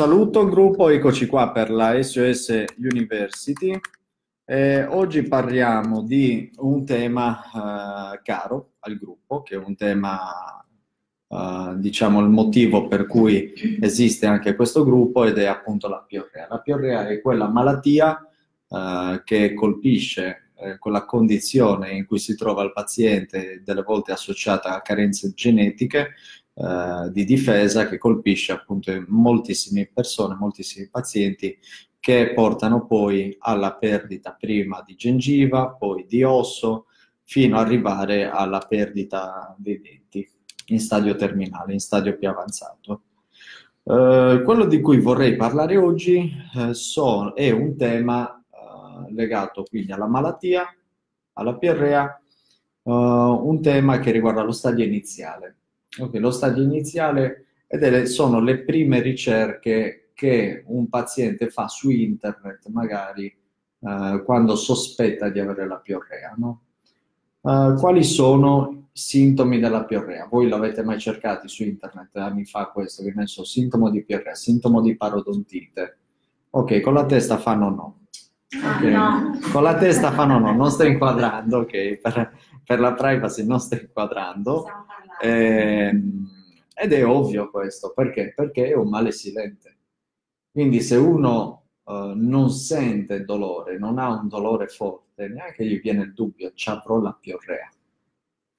saluto gruppo, eccoci qua per la SOS University. Eh, oggi parliamo di un tema eh, caro al gruppo, che è un tema, eh, diciamo, il motivo per cui esiste anche questo gruppo ed è appunto la piorrea. La piorrea è quella malattia eh, che colpisce eh, quella condizione in cui si trova il paziente, delle volte associata a carenze genetiche, eh, di difesa che colpisce appunto moltissime persone, moltissimi pazienti che portano poi alla perdita prima di gengiva, poi di osso, fino ad arrivare alla perdita dei denti in stadio terminale, in stadio più avanzato. Uh, quello di cui vorrei parlare oggi uh, so, è un tema uh, legato quindi alla malattia, alla piorrea, un tema che riguarda lo stadio iniziale. Okay, lo stadio iniziale è, sono le prime ricerche che un paziente fa su internet, magari eh, quando sospetta di avere la piorrea. No? Uh, quali sono i sintomi della piorrea? Voi l'avete mai cercati su internet anni fa questo, che ne so, sintomo di piorrea, sintomo di parodontite. Ok, con la testa fanno no. Okay. no. Con la testa fanno no, non sto inquadrando, ok, per, per la privacy non sto inquadrando. Eh, ed è ovvio questo, perché? Perché è un male silente. Quindi se uno uh, non sente dolore, non ha un dolore forte, neanche gli viene il dubbio, ci avrò la piorrea.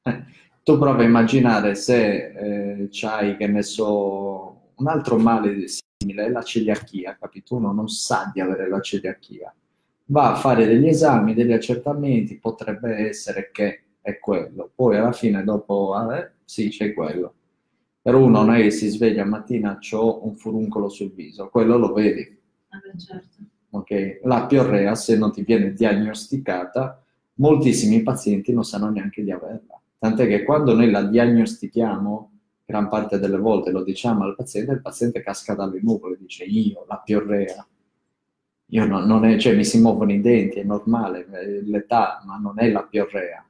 Eh, tu prova a immaginare se eh, c'hai, che ne so, un altro male simile, la celiachia, capito? Uno non sa di avere la celiachia. Va a fare degli esami, degli accertamenti, potrebbe essere che è quello. Poi alla fine, dopo, eh, sì, c'è quello. Per uno non è che si sveglia mattina, ho un furuncolo sul viso, quello lo vedi. Ah, certo. Okay? La piorrea, se non ti viene diagnosticata, moltissimi pazienti non sanno neanche di averla. Tant'è che quando noi la diagnostichiamo, gran parte delle volte lo diciamo al paziente, il paziente casca dalle nuvole, dice io, la piorrea. Io non, non è, cioè mi si muovono i denti, è normale, l'età, ma non è la piorrea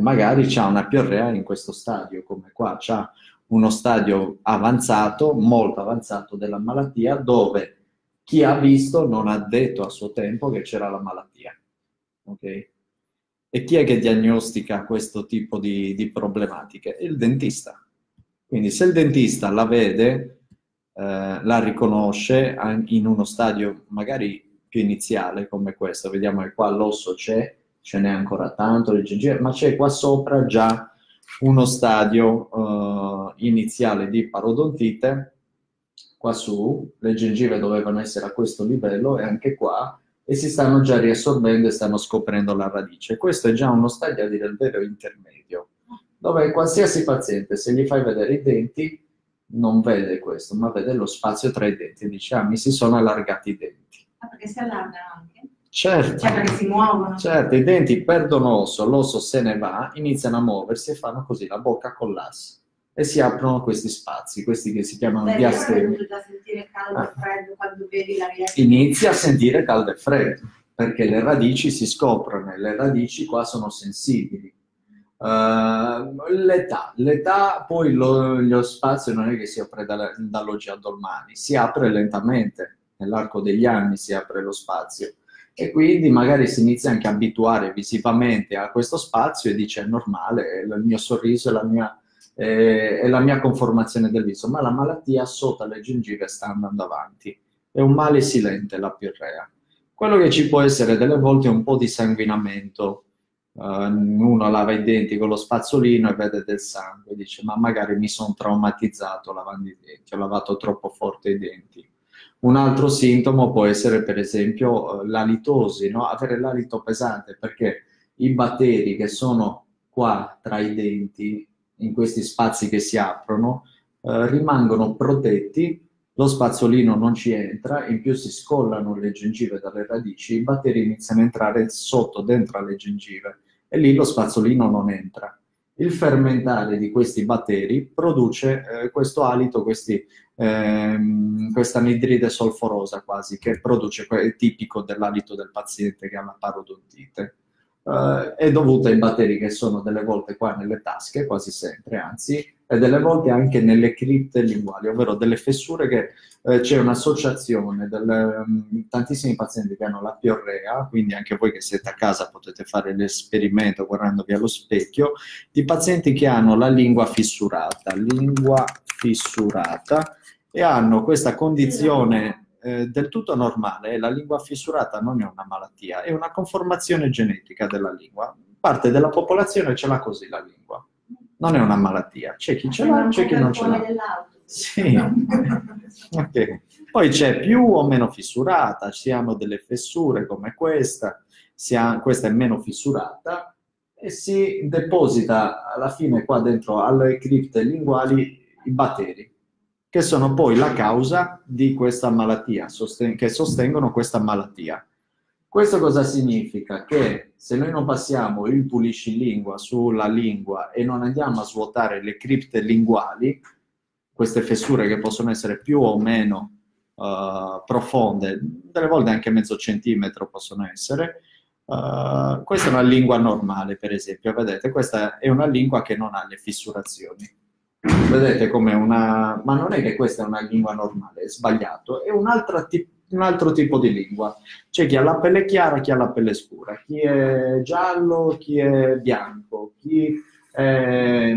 magari c'ha una piorrea in questo stadio, come qua, c'ha uno stadio avanzato, molto avanzato della malattia, dove chi ha visto non ha detto a suo tempo che c'era la malattia. Okay? E chi è che diagnostica questo tipo di, di, problematiche? Il dentista. Quindi se il dentista la vede, eh, la riconosce in uno stadio magari più iniziale come questo, vediamo che qua l'osso c'è, ce n'è ancora tanto, le gengive, ma c'è qua sopra già uno stadio uh, iniziale di parodontite, qua su, le gengive dovevano essere a questo livello e anche qua, e si stanno già riassorbendo e stanno scoprendo la radice. Questo è già uno stadio a dire il vero intermedio, dove qualsiasi paziente, se gli fai vedere i denti, non vede questo, ma vede lo spazio tra i denti dice, ah, mi si sono allargati i denti. Ah, perché si allargano anche? Certo, cioè perché si muovono. Certo, i denti perdono osso, l'osso se ne va, iniziano a muoversi e fanno così, la bocca collassa e si aprono questi spazi, questi che si chiamano diastemi. sentire caldo e ah. freddo quando vedi la via. Inizia a sentire caldo e freddo, perché le radici si scoprono e le radici qua sono sensibili. Uh, l'età, l'età poi lo, lo, spazio non è che si apre da, dall'oggi al domani, si apre lentamente, nell'arco degli anni si apre lo spazio e quindi magari si inizia anche a abituare visivamente a questo spazio e dice è normale, è il mio sorriso, è la mia, è, la mia conformazione del viso, ma la malattia sotto le gengive sta andando avanti. È un male silente la piorrea. Quello che ci può essere delle volte è un po' di sanguinamento. Uh, uno lava i denti con lo spazzolino e vede del sangue, dice ma magari mi sono traumatizzato lavando i denti, ho lavato troppo forte i denti un altro sintomo può essere per esempio eh, l'alitosi, no? avere l'alito pesante perché i batteri che sono qua tra i denti, in questi spazi che si aprono, eh, rimangono protetti, lo spazzolino non ci entra, in più si scollano le gengive dalle radici, i batteri iniziano a entrare sotto, dentro alle gengive e lì lo spazzolino non entra il fermentare di questi batteri produce eh, questo alito, questi, ehm, questa anidride solforosa quasi, che produce, è tipico dell'alito del paziente che ha la parodontite. Eh, è dovuta ai batteri che sono delle volte qua nelle tasche, quasi sempre, anzi, e delle volte anche nelle cripte linguali, ovvero delle fessure che eh, c'è un'associazione, delle, um, tantissimi pazienti che hanno la piorrea, quindi anche voi che siete a casa potete fare l'esperimento guardandovi allo specchio, di pazienti che hanno la lingua fissurata, lingua fissurata e hanno questa condizione eh, del tutto normale, la lingua fissurata non è una malattia, è una conformazione genetica della lingua. Parte della popolazione ce l'ha così la lingua non è una malattia, c'è chi ce l'ha, c'è chi non ce l'ha. Sì. okay. Poi c'è più o meno fissurata, ci hanno delle fessure come questa, ha, questa è meno fissurata e si deposita alla fine qua dentro alle cripte linguali i batteri, che sono poi la causa di questa malattia, sosten- che sostengono questa malattia. Questo cosa significa? Che se noi non passiamo il puliscilingua sulla lingua e non andiamo a svuotare le cripte linguali, queste fessure che possono essere più o meno uh, profonde, delle volte anche mezzo centimetro possono essere, uh, questa è una lingua normale, per esempio, vedete, questa è una lingua che non ha le fissurazioni. Vedete come una... ma non è che questa è una lingua normale, è sbagliato, è un'altra tipo un altro tipo di lingua. C'è chi ha la pelle chiara, chi ha la pelle scura, chi è giallo, chi è bianco, chi è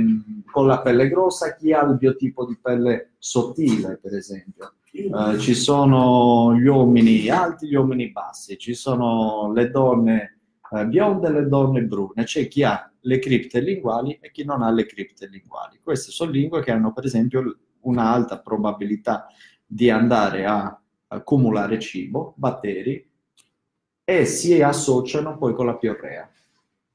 con la pelle grossa, chi ha il biotipo di pelle sottile, per esempio. Uh, ci sono gli uomini alti, gli uomini bassi, ci sono le donne bionde e le donne brune, c'è chi ha le cripte linguali e chi non ha le cripte linguali. Queste sono lingue che hanno, per esempio, un'alta probabilità di andare a accumulare cibo, batteri, e si associano poi con la piorrea.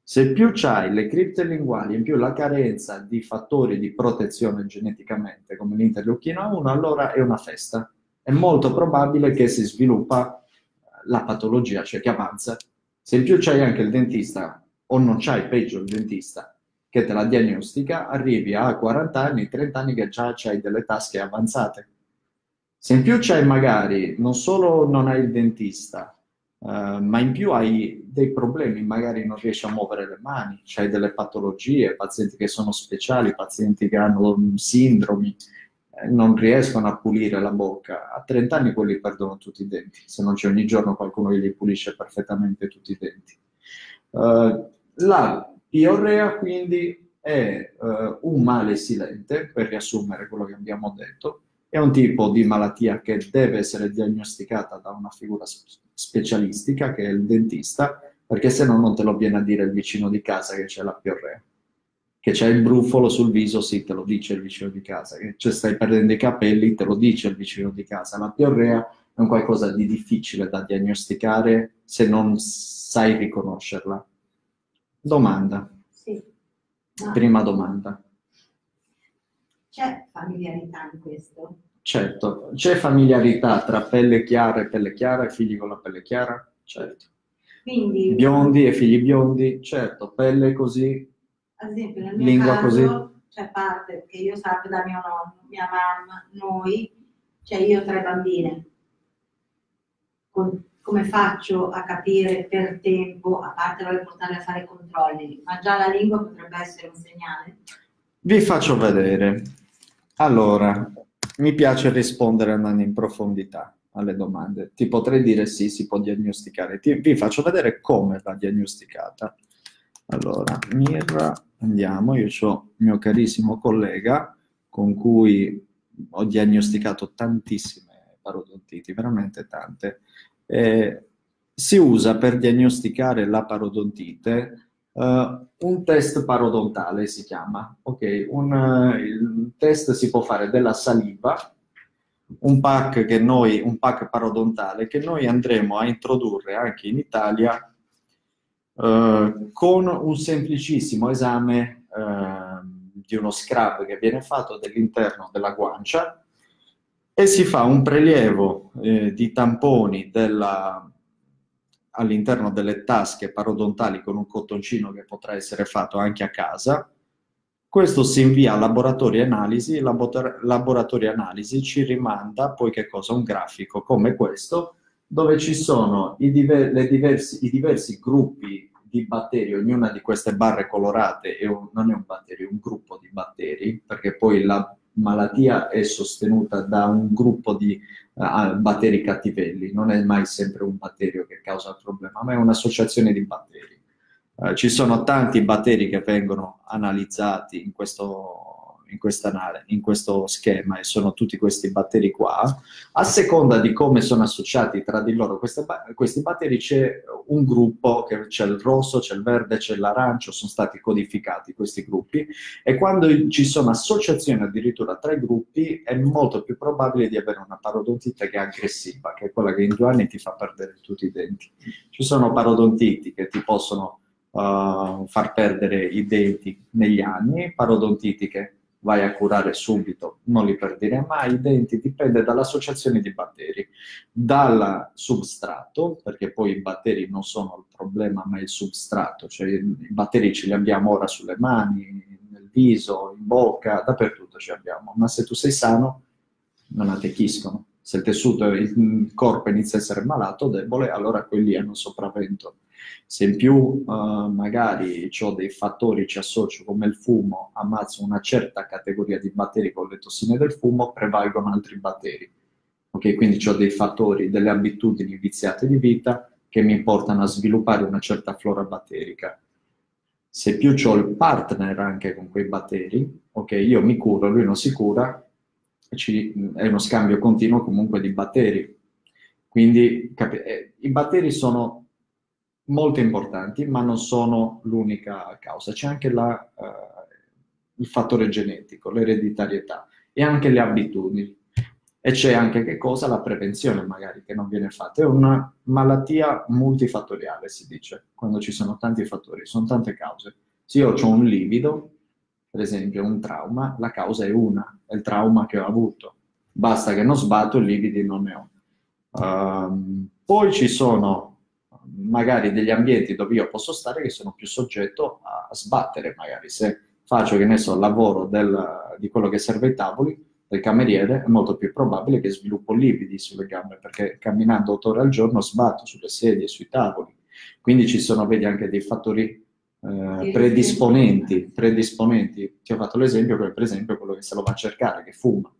Se più c'hai le cripte linguali, in più la carenza di fattori di protezione geneticamente, come l'interleuchina 1, allora è una festa. È molto probabile che si sviluppa la patologia, cioè che avanza. Se in più c'hai anche il dentista, o non c'hai peggio il dentista, che te la diagnostica, arrivi a 40 anni, 30 anni che già c'hai delle tasche avanzate. Se in più c'hai magari, non solo non hai il dentista, Uh, ma in più hai dei problemi, magari non riesci a muovere le mani, c'hai delle patologie, pazienti che sono speciali, pazienti che hanno sindromi, non riescono a pulire la bocca. A 30 anni quelli perdono tutti i denti, se non c'è ogni giorno qualcuno che gli pulisce perfettamente tutti i denti. Uh, la piorrea quindi è uh, un male silente, per riassumere quello che abbiamo detto, è un tipo di malattia che deve essere diagnosticata da una figura specialistica, che è il dentista, perché se no non te lo viene a dire il vicino di casa che c'è la piorrea. Che c'è il brufolo sul viso, sì, te lo dice il vicino di casa. Che cioè, stai perdendo i capelli, te lo dice il vicino di casa. La piorrea è un qualcosa di difficile da diagnosticare se non sai riconoscerla. Domanda. Sì. No. Prima domanda. C'è familiarità in questo? Certo, c'è familiarità tra pelle chiara e pelle chiara e figli con la pelle chiara? Certo. Quindi, biondi e figli biondi? Certo, pelle così, ad esempio, nel mio lingua caso, così? c'è parte che io sappia da mio nonno, mia mamma, noi, cioè io ho tre bambine. Con- come faccio a capire per tempo, a parte voler portarle a fare controlli, ma già la lingua potrebbe essere un segnale? Vi faccio vedere. Allora, mi piace rispondere andando in profondità alle domande. Ti potrei dire sì, si può diagnosticare. Ti, vi faccio vedere come va diagnosticata. Allora, Mirra, andiamo. Io ho il mio carissimo collega con cui ho diagnosticato tantissime parodontiti, veramente tante. Eh, si usa per diagnosticare la parodontite Uh, un test parodontale si chiama, ok? Un, uh, il test si può fare della saliva, un pack, che noi, un pack parodontale che noi andremo a introdurre anche in Italia uh, con un semplicissimo esame di uno scrub che viene fatto dell'interno della guancia e si fa un prelievo eh, di tamponi della, all'interno delle tasche parodontali con un cottoncino che potrà essere fatto anche a casa. Questo si invia al laboratorio analisi, il laboratorio analisi ci rimanda poi che cosa? Un grafico come questo, dove ci sono i, diver- diversi, i diversi gruppi di batteri, ognuna di queste barre colorate è un, non è un batterio, è un gruppo di batteri, perché poi la malattia è sostenuta da un gruppo di uh, batteri cattivelli, non è mai sempre un batterio che causa il problema, ma è un'associazione di batteri. Uh, ci sono tanti batteri che vengono analizzati in questo in, questa, in questo schema e sono tutti questi batteri qua, a seconda di come sono associati tra di loro queste, questi batteri c'è un gruppo, c'è il rosso, c'è il verde, c'è l'arancio, sono stati codificati questi gruppi e quando ci sono associazioni addirittura tra i gruppi è molto più probabile di avere una parodontite che è aggressiva, che è quella che in due anni ti fa perdere tutti i denti. Ci sono parodontiti che ti possono uh, far perdere i denti negli anni, parodontiti che vai a curare subito, non li perderei mai, i denti dipende dall'associazione di batteri, dal substrato, perché poi i batteri non sono il problema, ma il substrato, cioè i batteri ce li abbiamo ora sulle mani, nel viso, in bocca, dappertutto ce li abbiamo, ma se tu sei sano non attecchiscono. Se il tessuto, il corpo inizia a essere malato, debole, allora quelli hanno sopravvento se in più uh, magari ho dei fattori, ci associo come il fumo, ammazzo una certa categoria di batteri con le tossine del fumo, prevalgono altri batteri. Ok, quindi ho dei fattori, delle abitudini viziate di vita che mi portano a sviluppare una certa flora batterica. Se più ho il partner anche con quei batteri, ok, io mi curo, lui non si cura, ci, è uno scambio continuo comunque di batteri. Quindi eh, i batteri sono molto importanti, ma non sono l'unica causa. C'è anche la, uh, il fattore genetico, l'ereditarietà e anche le abitudini. E c'è anche che cosa? La prevenzione magari che non viene fatta. È una malattia multifattoriale, si dice, quando ci sono tanti fattori, sono tante cause. Se io ho un livido, per esempio un trauma, la causa è una, è il trauma che ho avuto. Basta che non sbatto, i lividi non ne ho. Um, poi ci sono magari degli ambienti dove io posso stare che sono più soggetto a sbattere, magari se faccio, che ne so, il lavoro del, di quello che serve ai tavoli, del cameriere, è molto più probabile che sviluppo lividi sulle gambe, perché camminando otto ore al giorno sbatto sulle sedie, sui tavoli. Quindi ci sono, vedi, anche dei fattori eh, predisponenti, predisponenti. Ti ho fatto l'esempio, per esempio, quello che se lo va a cercare, che fuma.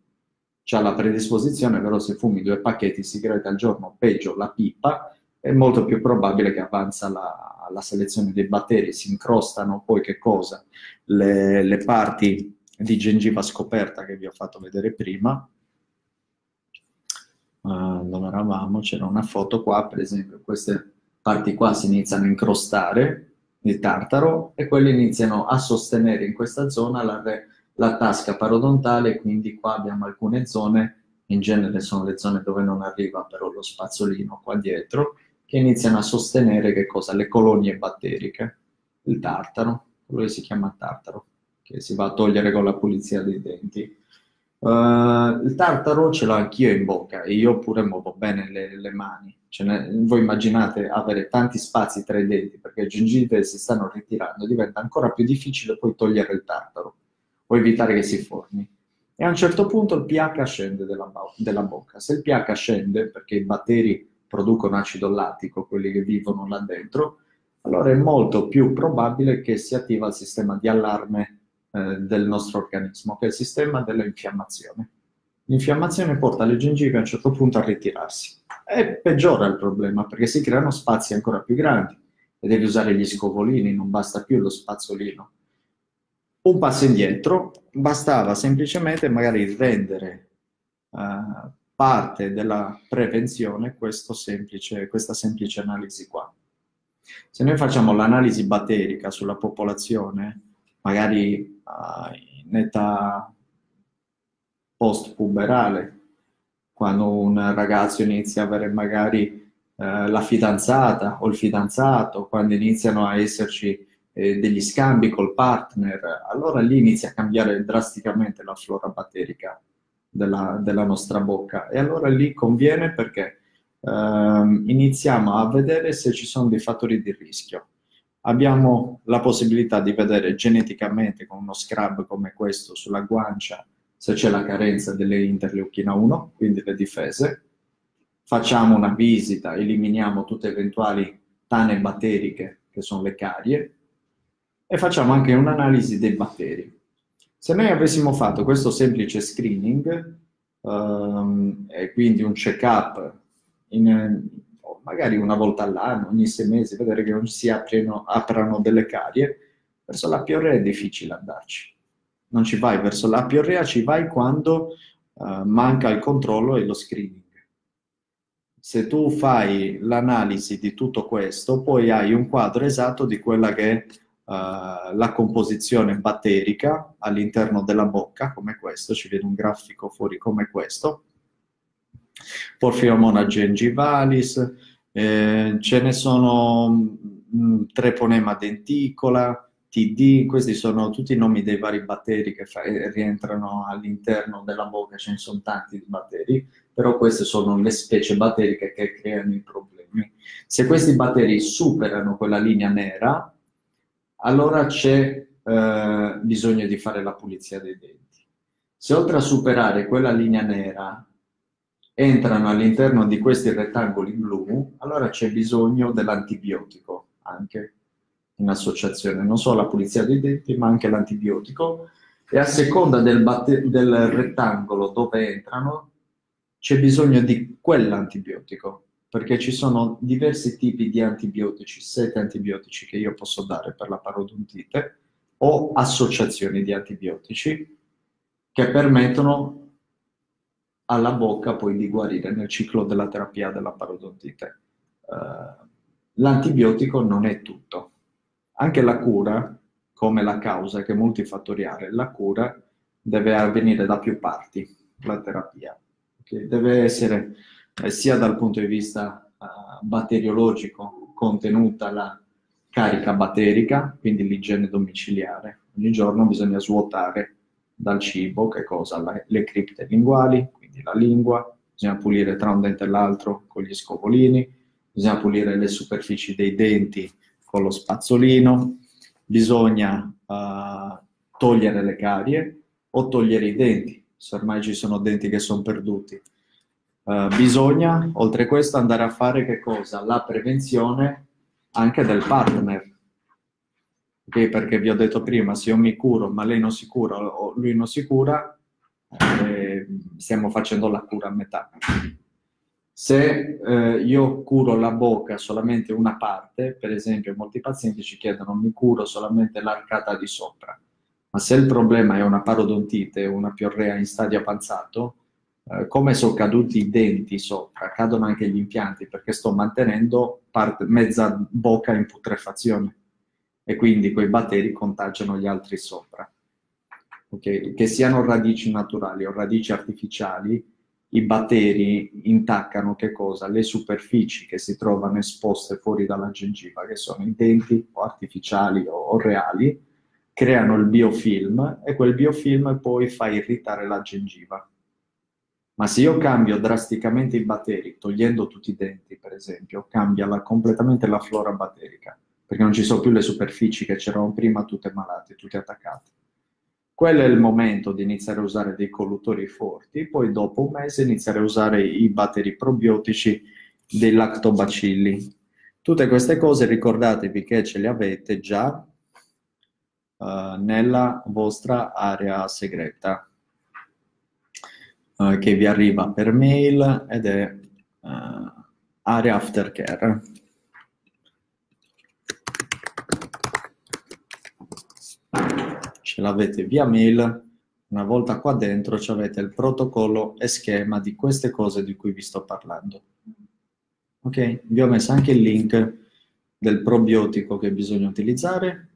C'ha la predisposizione, però se fumi due pacchetti di sigarette al giorno, peggio la pipa, è molto più probabile che avanza la, la selezione dei batteri, si incrostano poi che cosa? Le, le, parti di gengiva scoperta che vi ho fatto vedere prima. Uh, dove eravamo? C'era una foto qua, per esempio, queste parti qua si iniziano a incrostare di tartaro e quelle iniziano a sostenere in questa zona la, la tasca parodontale, quindi qua abbiamo alcune zone, in genere sono le zone dove non arriva però lo spazzolino qua dietro, che iniziano a sostenere che cosa? Le colonie batteriche, il tartaro, che si chiama tartaro, che si va a togliere con la pulizia dei denti. Uh, il tartaro ce l'ho anch'io in bocca e io pure muovo bene le, le mani. Ne, voi immaginate avere tanti spazi tra i denti perché le gengive si stanno ritirando, diventa ancora più difficile poi togliere il tartaro o evitare che si formi. E a un certo punto il pH scende della, della bocca. Se il pH scende perché i batteri producono acido lattico, quelli che vivono là dentro, allora è molto più probabile che si attiva il sistema di allarme eh, del nostro organismo, che è il sistema dell'infiammazione. L'infiammazione porta le gengive a un certo punto a ritirarsi e peggiora il problema perché si creano spazi ancora più grandi e devi usare gli scovolini, non basta più lo spazzolino. Un passo indietro, bastava semplicemente magari rendere uh, parte della prevenzione semplice, questa semplice analisi qua. Se noi facciamo l'analisi batterica sulla popolazione, magari uh, in età post-puberale, quando un ragazzo inizia a avere magari uh, la fidanzata o il fidanzato, quando iniziano a esserci eh, degli scambi col partner, allora lì inizia a cambiare drasticamente la flora batterica della, della nostra bocca. E allora lì conviene perché ehm, iniziamo a vedere se ci sono dei fattori di rischio. Abbiamo la possibilità di vedere geneticamente con uno scrub come questo sulla guancia se c'è la carenza delle interleuchina 1, quindi le difese. Facciamo una visita, eliminiamo tutte eventuali tane batteriche che sono le carie, e facciamo anche un'analisi dei batteri. Se noi avessimo fatto questo semplice screening, um, e quindi un check-up magari una volta all'anno, ogni sei mesi, vedere che non si aprino, aprano delle carie, verso la piorrea è difficile andarci. Non ci vai verso la piorrea, ci vai quando uh, manca il controllo e lo screening. Se tu fai l'analisi di tutto questo, poi hai un quadro esatto di quella che è uh, la composizione batterica all'interno della bocca, come questo, ci viene un grafico fuori come questo, Porphyromonas gengivalis, eh, ce ne sono mh, mm, treponema denticola, TD, questi sono tutti i nomi dei vari batteri che fa, eh, rientrano all'interno della bocca, ce ne sono tanti di batteri, però queste sono le specie batteriche che creano i problemi. Se questi batteri superano quella linea nera, allora c'è eh, bisogno di fare la pulizia dei denti. Se oltre a superare quella linea nera entrano all'interno di questi rettangoli blu, allora c'è bisogno dell'antibiotico anche in associazione, non solo la pulizia dei denti, ma anche l'antibiotico. E a seconda del, batte- del rettangolo dove entrano, c'è bisogno di quell'antibiotico, perché ci sono diversi tipi di antibiotici, sette antibiotici che io posso dare per la parodontite, o associazioni di antibiotici che permettono alla bocca poi di guarire nel ciclo della terapia della parodontite. Uh, l'antibiotico non è tutto. Anche la cura, come la causa, che è multifattoriale, la cura deve avvenire da più parti, la terapia. Okay? Deve essere sia dal punto di vista uh, batteriologico, contenuta la carica batterica, quindi l'igiene domiciliare. Ogni giorno bisogna svuotare dal cibo, che cosa? le cripte linguali, quindi la lingua, bisogna pulire tra un dente e l'altro con gli scovolini, bisogna pulire le superfici dei denti con lo spazzolino, bisogna uh, togliere le carie o togliere i denti, se ormai ci sono denti che sono perduti. Uh, bisogna, oltre questo, andare a fare che cosa? La prevenzione anche del partner. Okay? Perché vi ho detto prima, se io mi curo ma lei non si cura o lui non si cura, eh, stiamo facendo la cura a metà. Se eh, io curo la bocca solamente una parte, per esempio molti pazienti ci chiedono mi curo solamente l'arcata di sopra, ma se il problema è una parodontite una piorrea in stadio avanzato, eh, come sono caduti i denti sopra, cadono anche gli impianti perché sto mantenendo parte, mezza bocca in putrefazione e quindi quei batteri contagiano gli altri sopra okay? che siano radici naturali o radici artificiali, i batteri intaccano che cosa? Le superfici che si trovano esposte fuori dalla gengiva, che sono i denti o artificiali o, o reali, creano il biofilm e quel biofilm poi fa irritare la gengiva. Ma se io cambio drasticamente i batteri, togliendo tutti i denti, per esempio, cambia la, completamente la flora batterica, perché non ci sono più le superfici che c'erano prima tutte malate, tutte attaccate quello è il momento di iniziare a usare dei colluttori forti, poi dopo un mese iniziare a usare i batteri probiotici dei lactobacilli. Tutte queste cose ricordatevi che ce le avete già uh, nella vostra area segreta, uh, che vi arriva per mail ed è uh, area aftercare. ce l'avete via mail, una volta qua dentro avete il protocollo e schema di queste cose di cui vi sto parlando. Ok? Vi ho messo anche il link del probiotico che bisogna utilizzare.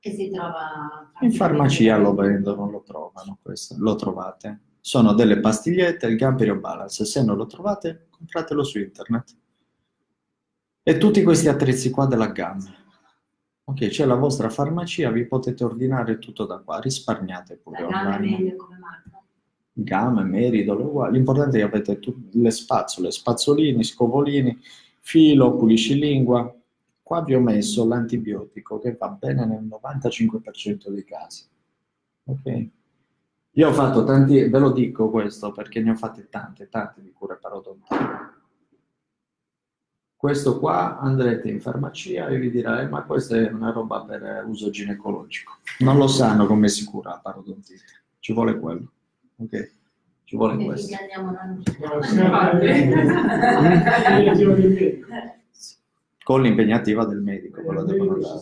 Che si trova... In farmacia lo vendono, lo trovano, questo, lo trovate. Sono delle pastigliette, il Gamperio Balance. Se non lo trovate, compratelo su internet. E tutti questi attrezzi qua della gamma. Ok, c'è la vostra farmacia, vi potete ordinare tutto da qua, risparmiate pure. La gamma è meglio come marca. Gamma, meridolo, uguale. L'importante è che avete tutte le spazzole, spazzolini, scovolini, filo, puliscilingua. Qua vi ho messo l'antibiotico che va bene nel 95% dei casi. Ok? Io ho fatto tanti, ve lo dico questo perché ne ho fatte tante, tante di cure parodontali Questo qua andrete in farmacia e vi dirà, ma questa è una roba per uso ginecologico. Non lo sanno come si cura la parodontite. Ci vuole quello. Ok? Ci vuole questo. Con l'impegnativa del medico, quello devono dare.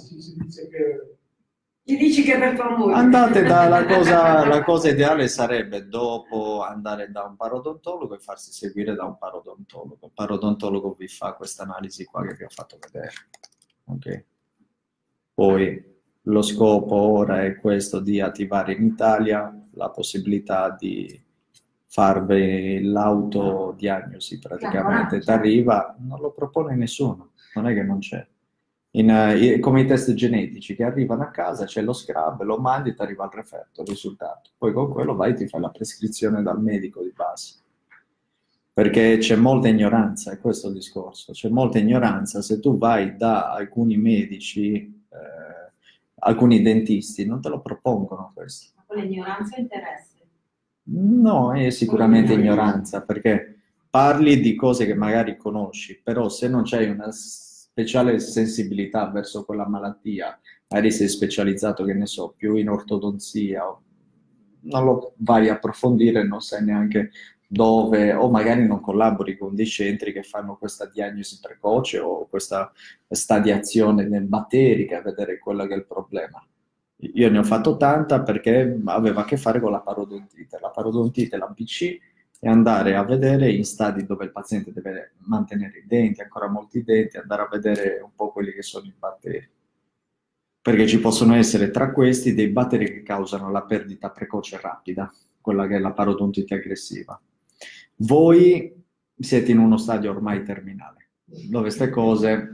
Gli dici che per tua moglie. Andate da, la cosa, la cosa ideale sarebbe dopo andare da un parodontologo e farsi seguire da un parodontologo. Il parodontologo vi fa questa analisi qua che vi ho fatto vedere. Okay. Poi lo scopo ora è questo di attivare in Italia la possibilità di farvi l'autodiagnosi praticamente. Ti arriva, non lo propone nessuno, non è che non c'è in, uh, come i test genetici che arrivano a casa, c'è lo scrub, lo mandi e ti arriva il referto, il risultato. Poi con quello vai e ti fai la prescrizione dal medico di base. Perché c'è molta ignoranza, è questo il discorso, c'è molta ignoranza. Se tu vai da alcuni medici, eh, alcuni dentisti, non te lo propongono questo. Ma con l'ignoranza interesse? No, è sicuramente ignoranza, perché parli di cose che magari conosci, però se non c'hai una speciale sensibilità verso quella malattia, magari sei specializzato, che ne so, più in ortodonzia, non lo vai a approfondire, non sai neanche dove, o magari non collabori con dei centri che fanno questa diagnosi precoce o questa stadiazione batterica, a vedere quello che è il problema. Io ne ho fatto tanta perché aveva a che fare con la parodontite. La parodontite, la BC, e andare a vedere in stadi dove il paziente deve mantenere i denti, ancora molti denti, andare a vedere un po' quelli che sono i batteri. Perché ci possono essere tra questi dei batteri che causano la perdita precoce e rapida, quella che è la parodontite aggressiva. Voi siete in uno stadio ormai terminale, dove queste cose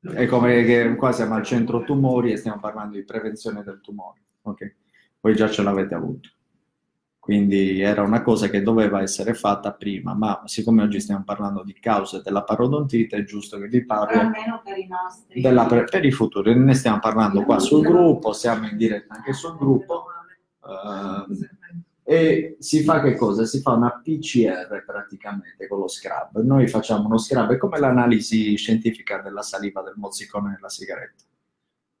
è come che qua siamo al centro tumori e stiamo parlando di prevenzione del tumore. Ok? Voi già ce l'avete avuto quindi era una cosa che doveva essere fatta prima, ma siccome oggi stiamo parlando di cause della parodontite, è giusto che vi parli almeno per i nostri della, per, i futuri. Ne stiamo parlando qua sul gruppo, siamo in diretta anche sul gruppo. Uh, e si fa che cosa? Si fa una PCR praticamente con lo scrub. Noi facciamo uno scrub, è come l'analisi scientifica della saliva del mozzicone nella sigaretta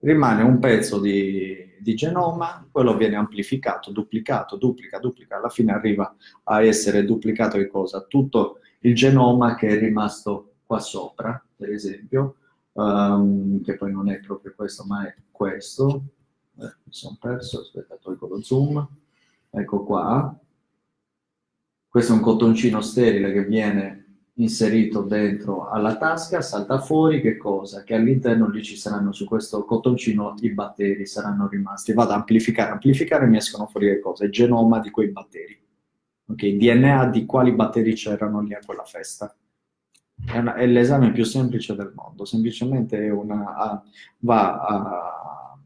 rimane un pezzo di, di, genoma, quello viene amplificato, duplicato, duplica, duplica, alla fine arriva a essere duplicato che cosa? Tutto il genoma che è rimasto qua sopra, per esempio, um, che poi non è proprio questo, ma è questo. Eh, mi sono perso, aspetta, tolgo lo zoom. Ecco qua. Questo è un cottoncino sterile che viene inserito dentro alla tasca, salta fuori che cosa? Che all'interno lì ci saranno su questo cottoncino i batteri, saranno rimasti. Vado ad amplificare, amplificare e mi escono fuori che cosa? Il genoma di quei batteri. Ok, DNA di quali batteri c'erano lì a quella festa. È, una, è l'esame più semplice del mondo, semplicemente una, a, va a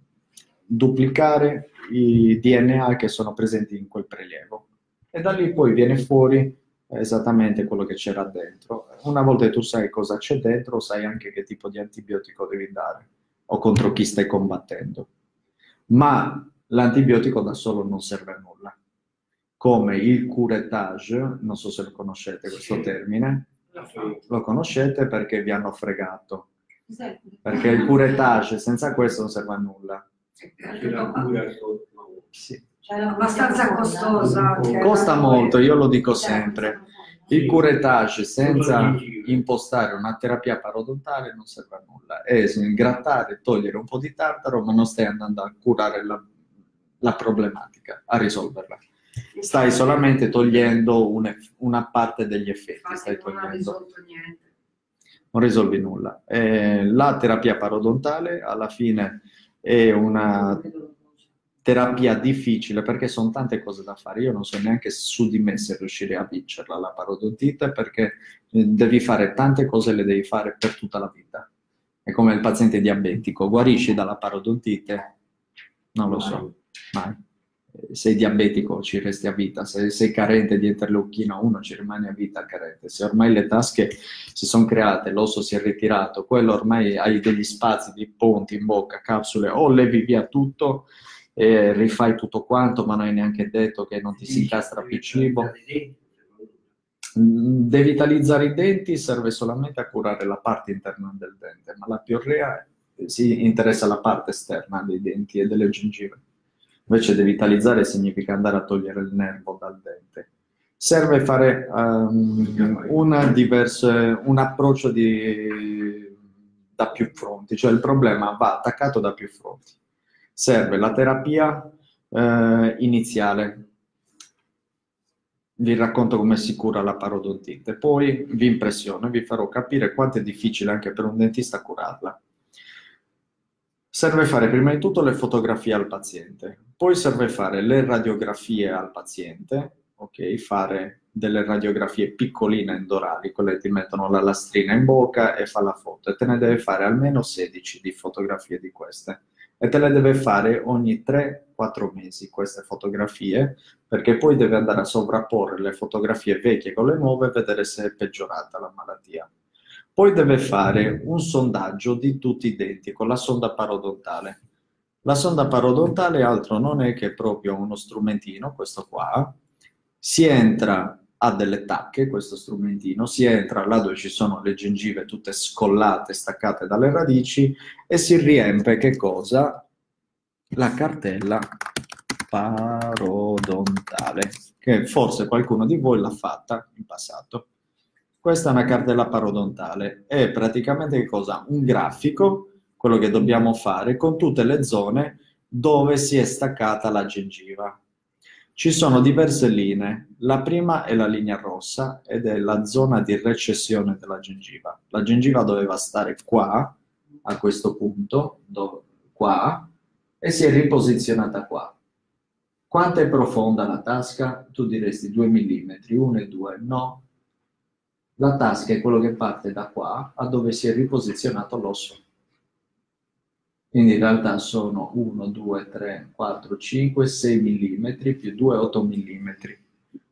duplicare i DNA che sono presenti in quel prelievo e da lì poi viene fuori esattamente quello che c'era dentro. Una volta che tu sai cosa c'è dentro, sai anche che tipo di antibiotico devi dare o contro chi stai combattendo. Ma l'antibiotico da solo non serve a nulla. Come il curettage, non so se lo conoscete questo termine, lo conoscete perché vi hanno fregato. Perché il curettage senza questo non serve a nulla. Sì. Cioè, abbastanza costosa. Costa molto, io lo dico sempre. Il curettage senza impostare una terapia parodontale non serve a nulla. È grattare, togliere un po' di tartaro, ma non stai andando a curare la, la problematica, a risolverla. Stai solamente togliendo un, una parte degli effetti. Stai togliendo. Non risolvi nulla. Eh, la terapia parodontale alla fine è una terapia difficile perché sono tante cose da fare. Io non so neanche su di me se riuscirei a vincerla la parodontite perché eh, devi fare tante cose, le devi fare per tutta la vita. È come il paziente diabetico, guarisci dalla parodontite? Non lo so, mai. Eh, sei diabetico ci resti a vita, se sei carente di interleuchina 1 ci rimani a vita carente, se ormai le tasche si sono create, l'osso si è ritirato, quello ormai hai degli spazi di ponti in bocca, capsule, o levi via tutto e rifai tutto quanto, ma non hai neanche detto che non ti si incastra più cibo. Devitalizzare i denti serve solamente a curare la parte interna del dente, ma la piorrea si interessa alla parte esterna dei denti e delle gengive. Invece devitalizzare significa andare a togliere il nervo dal dente. Serve fare um, diverse, un approccio di, da più fronti, cioè il problema va attaccato da più fronti. Serve la terapia eh, iniziale, vi racconto come si cura la parodontite, poi vi impressiono e vi farò capire quanto è difficile anche per un dentista curarla. Serve fare prima di tutto le fotografie al paziente, poi serve fare le radiografie al paziente, ok? Fare delle radiografie piccoline endorali, quelle ti mettono la lastrina in bocca e fa la foto, e te ne deve fare almeno 16 di fotografie di queste e te le deve fare ogni 3-4 mesi queste fotografie perché poi deve andare a sovrapporre le fotografie vecchie con le nuove e vedere se è peggiorata la malattia. Poi deve fare un sondaggio di tutti i denti con la sonda parodontale. La sonda parodontale altro non è che proprio uno strumentino, questo qua, si entra ha delle tacche questo strumentino, si entra là dove ci sono le gengive tutte scollate, staccate dalle radici e si riempie che cosa? La cartella parodontale, che forse qualcuno di voi l'ha fatta in passato. Questa è una cartella parodontale, è praticamente che cosa? Un grafico, quello che dobbiamo fare, con tutte le zone dove si è staccata la gengiva. Ci sono diverse linee, la prima è la linea rossa ed è la zona di recessione della gengiva. La gengiva doveva stare qua, a questo punto, do, qua, e si è riposizionata qua. Quanto è profonda la tasca? Tu diresti 2 mm, 1 e 2, no. La tasca è quello che parte da qua a dove si è riposizionato l'osso. Quindi in realtà sono 1, 2, 3, 4, 5, 6 mm più 2, 8 mm.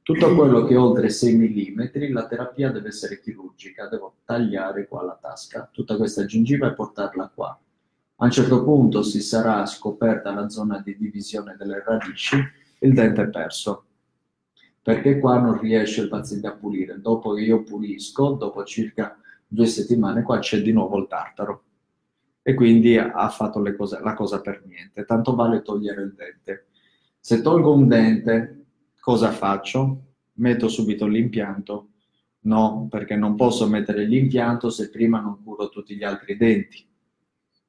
Tutto quello che è oltre 6 mm, la terapia deve essere chirurgica, devo tagliare qua la tasca, tutta questa gengiva e portarla qua. A un certo punto si sarà scoperta la zona di divisione delle radici, il dente è perso, perché qua non riesce il paziente a pulire. Dopo che io pulisco, dopo circa due settimane, qua c'è di nuovo il tartaro e quindi ha fatto cose, la cosa per niente. Tanto vale togliere il dente. Se tolgo un dente, cosa faccio? Metto subito l'impianto? No, perché non posso mettere l'impianto se prima non curo tutti gli altri denti.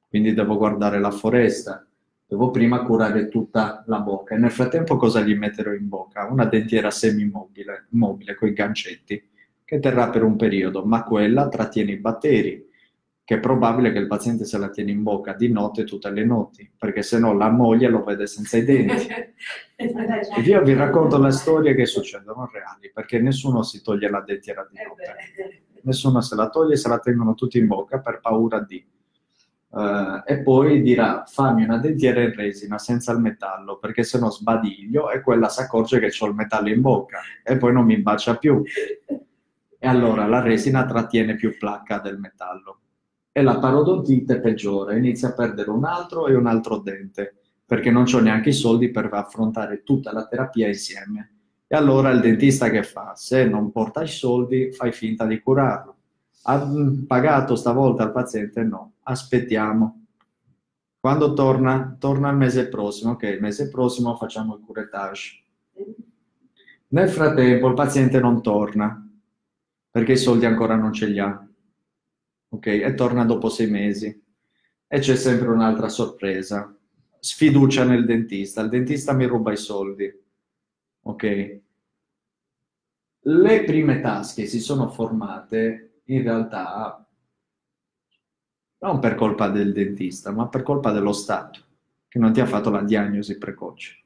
Quindi devo guardare la foresta, devo prima curare tutta la bocca. E nel frattempo cosa gli metterò in bocca? Una dentiera semimobile, mobile, con i gancetti, che terrà per un periodo, ma quella trattiene i batteri che è probabile che il paziente se la tiene in bocca di notte tutte le notti, perché se no la moglie lo vede senza i denti. e io vi racconto le storie che succedono reali, perché nessuno si toglie la dentiera di notte. Nessuno se la toglie, se la tengono tutti in bocca per paura di... Uh, e poi dirà fammi una dentiera in resina senza il metallo perché se no sbadiglio e quella si accorge che ho il metallo in bocca e poi non mi bacia più e allora la resina trattiene più placca del metallo e la parodontite peggiore, inizia a perdere un altro e un altro dente, perché non ho neanche i soldi per affrontare tutta la terapia insieme. E allora il dentista che fa? Se non porta i soldi, fai finta di curarlo. Ha pagato stavolta al paziente? No, aspettiamo. Quando torna? Torna il mese prossimo. Ok, il mese prossimo facciamo il curettage. Nel frattempo il paziente non torna, perché i soldi ancora non ce li ha ok? E torna dopo sei mesi. E c'è sempre un'altra sorpresa. Sfiducia nel dentista. Il dentista mi ruba i soldi, ok? Le prime tasche si sono formate in realtà non per colpa del dentista, ma per colpa dello Stato, che non ti ha fatto la diagnosi precoce.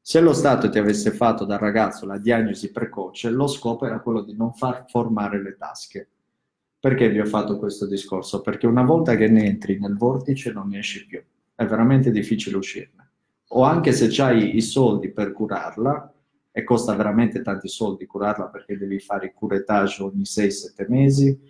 Se lo Stato ti avesse fatto da ragazzo la diagnosi precoce, lo scopo era quello di non far formare le tasche perché vi ho fatto questo discorso? Perché una volta che ne entri nel vortice non ne esci più, è veramente difficile uscirne. O anche se hai i soldi per curarla, e costa veramente tanti soldi curarla perché devi fare il curettage ogni 6-7 mesi,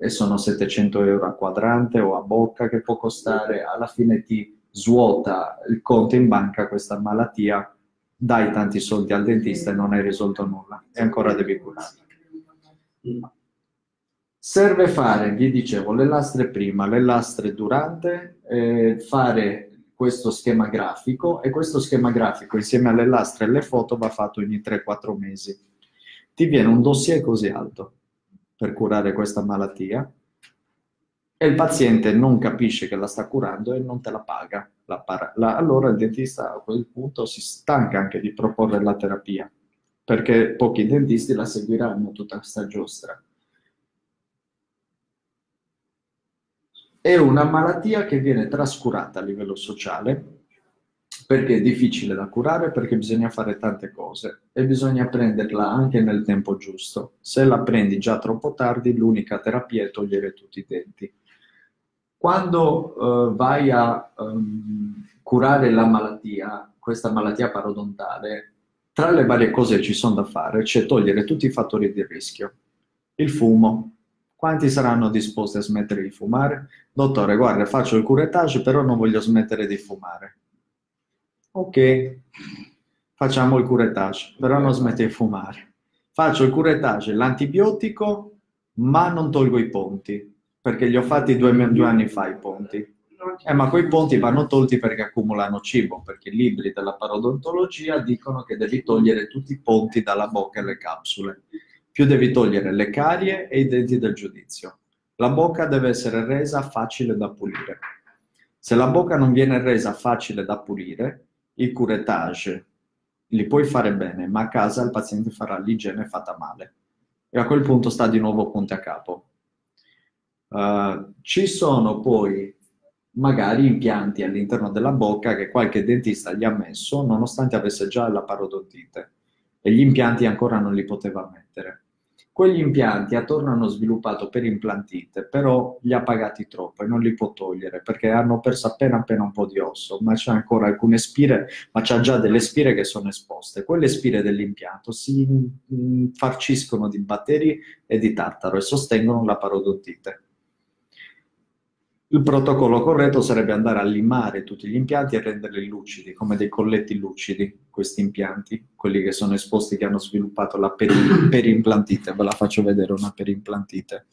e sono 700 euro a quadrante o a bocca che può costare, alla fine ti svuota il conto in banca questa malattia, dai tanti soldi al dentista e non hai risolto nulla, e ancora devi curarla. Serve fare, vi dicevo, le lastre prima, le lastre durante, eh, fare questo schema grafico e questo schema grafico insieme alle lastre e alle foto va fatto ogni 3-4 mesi. Ti viene un dossier così alto per curare questa malattia e il paziente non capisce che la sta curando e non te la paga. La para- la- allora il dentista a quel punto si stanca anche di proporre la terapia, perché pochi dentisti la seguiranno tutta questa giostra. È una malattia che viene trascurata a livello sociale perché è difficile da curare, perché bisogna fare tante cose e bisogna prenderla anche nel tempo giusto. Se la prendi già troppo tardi, l'unica terapia è togliere tutti i denti. Quando uh, vai a um, curare la malattia, questa malattia parodontale, tra le varie cose che ci sono da fare c'è togliere tutti i fattori di rischio. Il fumo. Quanti saranno disposti a smettere di fumare? Dottore, guarda, faccio il curettage, però non voglio smettere di fumare. Ok, facciamo il curettage, però non smetti di fumare. Faccio il curettage, l'antibiotico, ma non tolgo i ponti perché li ho fatti due, due anni fa i ponti. Eh, ma quei ponti vanno tolti perché accumulano cibo, perché i libri della parodontologia dicono che devi togliere tutti i ponti dalla bocca e le capsule. Più devi togliere le carie e i denti del giudizio. La bocca deve essere resa facile da pulire. Se la bocca non viene resa facile da pulire, il curettage li puoi fare bene, ma a casa il paziente farà l'igiene fatta male. E a quel punto sta di nuovo punti a capo. Uh, ci sono poi magari impianti all'interno della bocca che qualche dentista gli ha messo nonostante avesse già la parodontite e gli impianti ancora non li poteva mettere. Quegli impianti attorno hanno sviluppato per implantite, però li ha pagati troppo e non li può togliere perché hanno perso appena appena un po' di osso, ma c'è ancora alcune spire, ma c'ha già delle spire che sono esposte. Quelle spire dell'impianto si infarciscono di batteri e di tartaro e sostengono la parodontite. Il protocollo corretto sarebbe andare a limare tutti gli impianti e renderli lucidi, come dei colletti lucidi, questi impianti, quelli che sono esposti, che hanno sviluppato la peri- perimplantite. Ve la faccio vedere una perimplantite.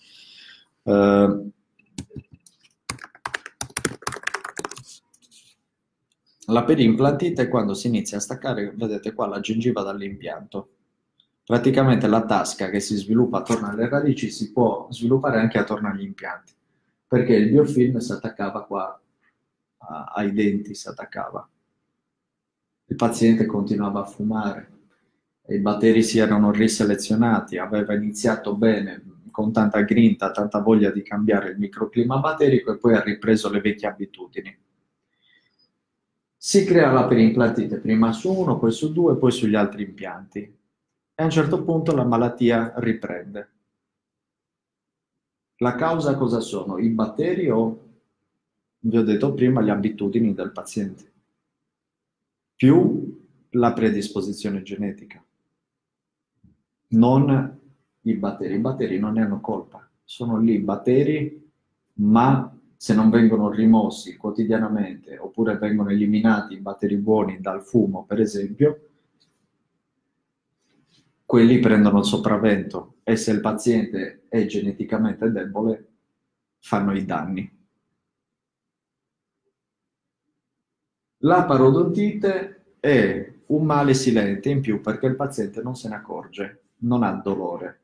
Uh, la perimplantite è quando si inizia a staccare, vedete qua, la gengiva dall'impianto. Praticamente la tasca che si sviluppa attorno alle radici si può sviluppare anche attorno agli impianti perché il biofilm si attaccava qua ai denti, si attaccava. Il paziente continuava a fumare, i batteri si erano riselezionati, aveva iniziato bene, con tanta grinta, tanta voglia di cambiare il microclima batterico e poi ha ripreso le vecchie abitudini. Si crea la perimplantite prima su uno, poi su due, poi sugli altri impianti e a un certo punto la malattia riprende. La causa cosa sono? I batteri o, vi ho detto prima, le abitudini del paziente, più la predisposizione genetica. Non i batteri. I batteri non ne hanno colpa, sono lì i batteri, ma se non vengono rimossi quotidianamente oppure vengono eliminati i batteri buoni dal fumo, per esempio, quelli prendono il sopravvento e se il paziente è geneticamente debole fanno i danni. La parodontite è un male silente in più perché il paziente non se ne accorge, non ha dolore,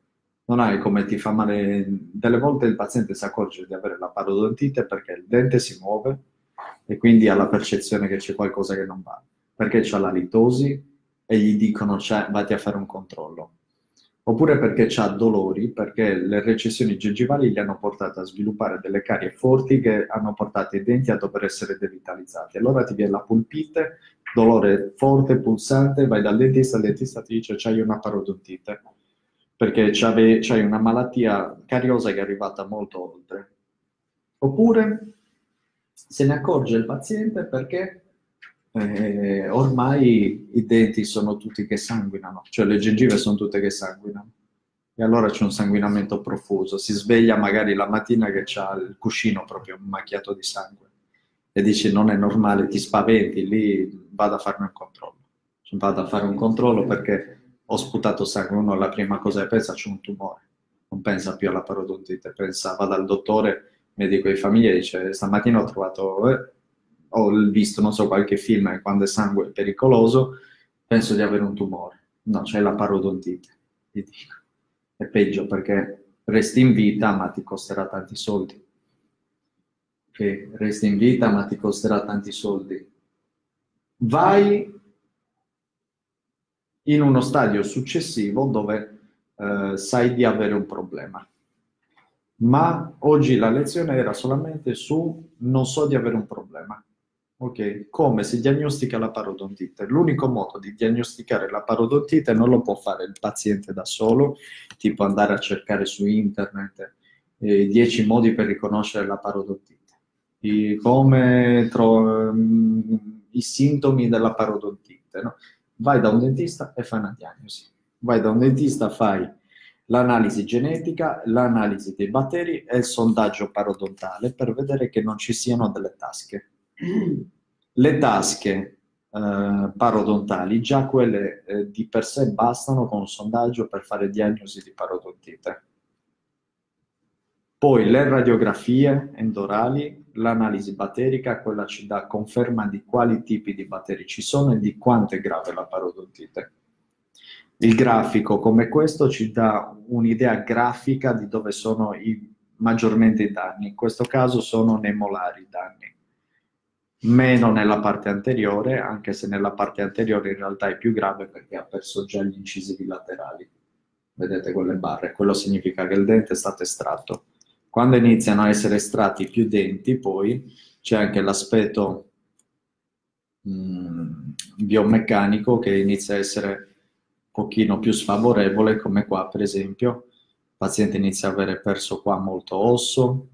non hai come ti fa male. Delle volte il paziente si accorge di avere la parodontite perché il dente si muove e quindi ha la percezione che c'è qualcosa che non va, perché c'è la litosi e gli dicono cioè, vatti a fare un controllo. Oppure perché ha dolori, perché le recessioni gengivali gli hanno portato a sviluppare delle carie forti che hanno portato i denti a dover essere devitalizzati. Allora ti viene la pulpite, dolore forte, pulsante, vai dal dentista, il dentista ti dice c'hai una parodontite, perché c'hai una malattia cariosa che è arrivata molto oltre. Oppure se ne accorge il paziente perché eh, ormai i denti sono tutti che sanguinano, cioè le gengive sono tutte che sanguinano. E allora c'è un sanguinamento profuso. Si sveglia magari la mattina che c'ha il cuscino proprio macchiato di sangue e dici non è normale, ti spaventi, lì vado a farmi un controllo. Cioè, vado a fare un controllo perché ho sputato sangue, uno la prima cosa che pensa c'è un tumore. non pensa più alla parodontite, pensa, va dal dottore, medico di famiglia e dice stamattina ho trovato, eh, ho visto, non so, qualche film e quando il sangue è pericoloso, penso di avere un tumore. No, c'è la parodontite, gli dico. È peggio perché resti in vita ma ti costerà tanti soldi. Ok, resti in vita ma ti costerà tanti soldi. Vai in uno stadio successivo dove eh, sai di avere un problema. Ma oggi la lezione era solamente su non so di avere un problema. Ok, come si diagnostica la parodontite? L'unico modo di diagnosticare la parodontite non lo può fare il paziente da solo, tipo andare a cercare su internet eh, 10 modi per riconoscere la parodontite. I, come tro- mm, i sintomi della parodontite. No? Vai da un dentista e fai una diagnosi. Vai da un dentista, fai l'analisi genetica, l'analisi dei batteri e il sondaggio parodontale per vedere che non ci siano delle tasche. Le tasche eh, parodontali, già quelle eh, di per sé bastano con un sondaggio per fare diagnosi di parodontite. Poi le radiografie endorali, l'analisi batterica, quella ci dà conferma di quali tipi di batteri ci sono e di quanto è grave la parodontite. Il grafico come questo ci dà un'idea grafica di dove sono i, maggiormente i danni. In questo caso sono nei molari i danni. Meno nella parte anteriore, anche se nella parte anteriore in realtà è più grave perché ha perso già gli incisivi laterali. Vedete quelle barre? Quello significa che il dente è stato estratto. Quando iniziano a essere estratti più denti, poi c'è anche l'aspetto mh, mm, biomeccanico che inizia a essere pochino più sfavorevole, come qua per esempio, il paziente inizia a avere perso qua molto osso,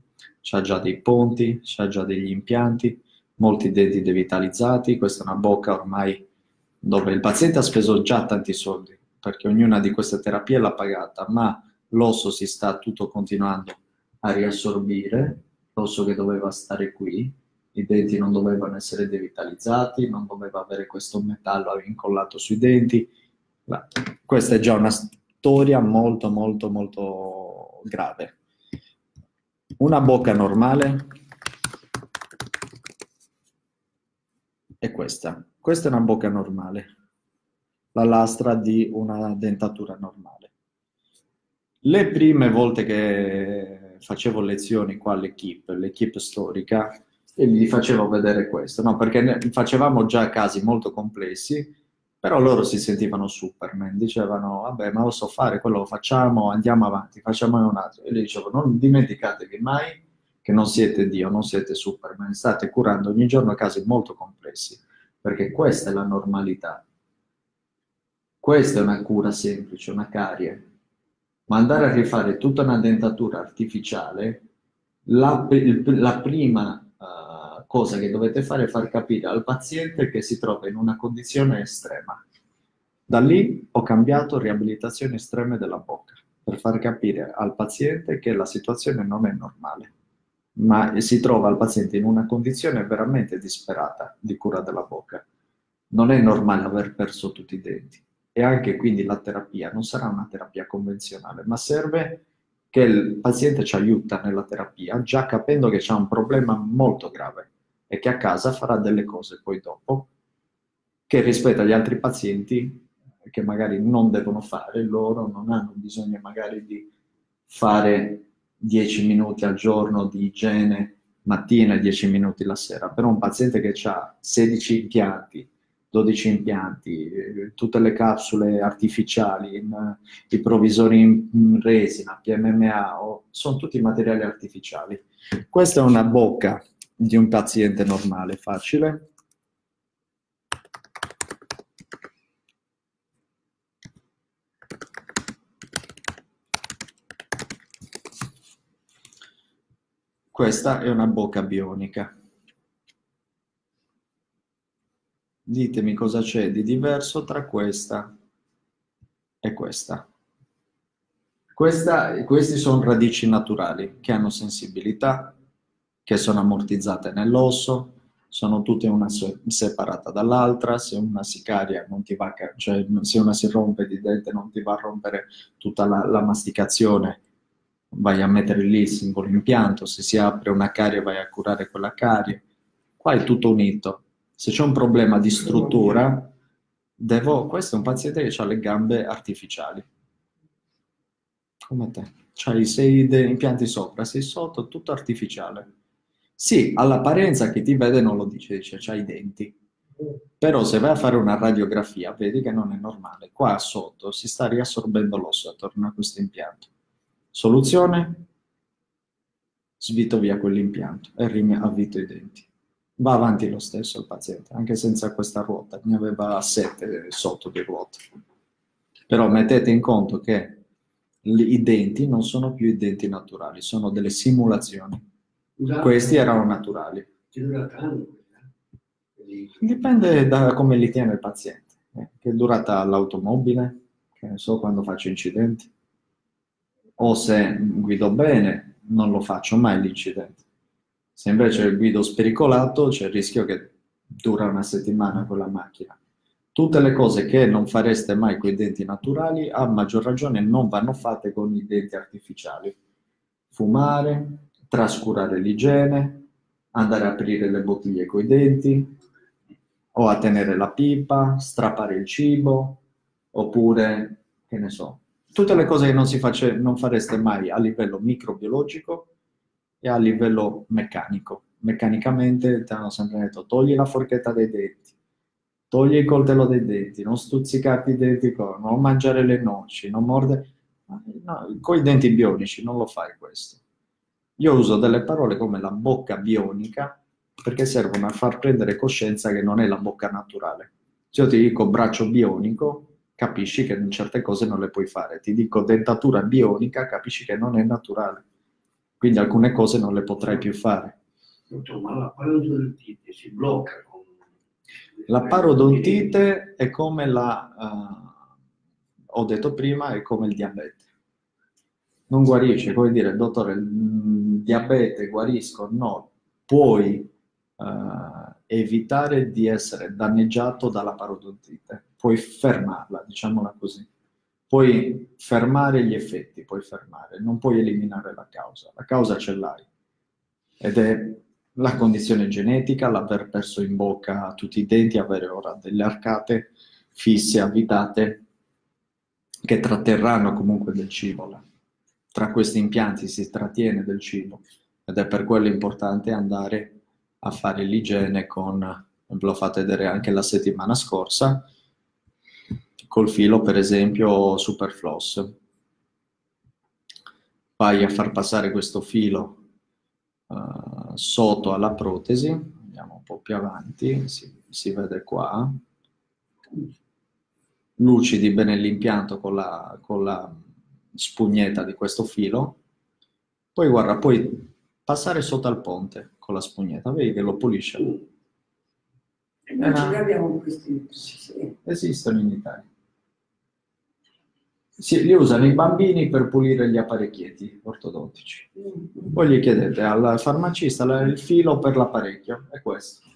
ha già dei ponti, ha già degli impianti, molti denti devitalizzati, questa è una bocca ormai dove il paziente ha speso già tanti soldi, perché ognuna di queste terapie l'ha pagata, ma l'osso si sta tutto continuando a riassorbire, l'osso che doveva stare qui, i denti non dovevano essere devitalizzati, non doveva avere questo metallo incollato sui denti, questa è già una storia molto molto molto grave. Una bocca normale è questa. Questa è una bocca normale, la lastra di una dentatura normale. Le prime volte che facevo lezioni qua all'equipe, l'equipe storica, e gli facevo vedere questo, no? perché facevamo già casi molto complessi però loro si sentivano Superman, dicevano, vabbè, ma lo so fare, quello lo facciamo, andiamo avanti, facciamo un altro. E gli dicevo, non dimenticatevi mai che non siete Dio, non siete Superman, state curando ogni giorno casi molto complessi, perché questa è la normalità. Questa è una cura semplice, una carie. Ma andare a rifare tutta una dentatura artificiale, la, la prima cosa che dovete fare è far capire al paziente che si trova in una condizione estrema. Da lì ho cambiato riabilitazioni estreme della bocca per far capire al paziente che la situazione non è normale, ma si trova il paziente in una condizione veramente disperata di cura della bocca. Non è normale aver perso tutti i denti e anche quindi la terapia non sarà una terapia convenzionale, ma serve che il paziente ci aiuta nella terapia già capendo che c'è un problema molto grave e che a casa farà delle cose poi dopo che rispetto agli altri pazienti che magari non devono fare, loro non hanno bisogno magari di fare 10 minuti al giorno di igiene mattina e 10 minuti la sera. Per un paziente che ha 16 impianti, 12 impianti, tutte le capsule artificiali, i provvisori in resina, PMMA, sono tutti materiali artificiali. Questa è una bocca di un paziente normale, facile. Questa è una bocca bionica. Ditemi cosa c'è di diverso tra questa e questa. questa questi sono radici naturali che hanno sensibilità, che sono ammortizzate nell'osso, sono tutte una separata dall'altra, se una si caria non ti va, cioè se una si rompe di dente non ti va a rompere tutta la, la masticazione vai a mettere lì il singolo impianto, se si apre una carie vai a curare quella carie. Qua è tutto unito. Se c'è un problema di struttura, devo... Questo è un paziente che ha le gambe artificiali. Come te. C'hai sei impianti sopra, sei sotto, tutto artificiale. Sì, all'apparenza chi ti vede non lo dice, dice c'hai i denti. Però se vai a fare una radiografia vedi che non è normale. Qua sotto si sta riassorbendo l'osso attorno a questo impianto. Soluzione? Svito via quell'impianto e riavvito i denti. Va avanti lo stesso il paziente, anche senza questa ruota. Ne aveva sette sotto di ruota. Però mettete in conto che i denti non sono più i denti naturali, sono delle simulazioni. Scusate, Questi erano naturali. Tanto. Dipende da come li tiene il paziente. Eh, che durata l'automobile, che ne so, quando faccio incidenti. O se guido bene, non lo faccio mai l'incidente. Se invece guido spericolato, c'è il rischio che dura una settimana quella macchina. Tutte le cose che non fareste mai con i denti naturali, a maggior ragione non vanno fatte con i denti artificiali. Fumare, trascurare l'igiene, andare a aprire le bottiglie con i denti, o a tenere la pipa, strappare il cibo, oppure, che ne so, tutte le cose che non, si face, non fareste mai a livello microbiologico e a livello meccanico. Meccanicamente ti hanno sempre detto togli la forchetta dai denti, togli il coltello dai denti, non stuzzicarti i denti, non mangiare le noci, non mordere... No, con i denti bionici non lo fai questo. Io uso delle parole come la bocca bionica perché servono a far prendere coscienza che non è la bocca naturale. Se io ti dico braccio bionico, capisci che certe cose non le puoi fare. Ti dico dentatura bionica, capisci che non è naturale. Quindi alcune cose non le potrai più fare. Ma la parodontite si blocca con... La parodontite è come la... Uh, ho detto prima, è come il diabete. Non guarisce, come dire, dottore, il diabete guarisco? No, puoi uh, evitare di essere danneggiato dalla parodontite, puoi fermarla, diciamola così. Puoi fermare gli effetti, puoi fermare, non puoi eliminare la causa. La causa ce l'hai ed è la condizione genetica, l'aver perso in bocca tutti i denti, avere ora delle arcate fisse, abitate, che tratterranno comunque del cibo. Tra questi impianti si trattiene del cibo ed è per quello importante andare a fare l'igiene con, ve l'ho fatto vedere anche la settimana scorsa, col filo per esempio Superfloss. Vai a far passare questo filo uh, sotto alla protesi, andiamo un po' più avanti, si, si vede qua, lucidi bene l'impianto con la, con la spugnetta di questo filo, poi guarda, puoi passare sotto al ponte, con la spugnetta, vedi che lo pulisce. E noi ce ne abbiamo questi. Sì. Esistono in Italia. Sì, li usano i bambini per pulire gli apparecchietti ortodontici. Mm. Poi gli chiedete al farmacista il filo per l'apparecchio, è questo.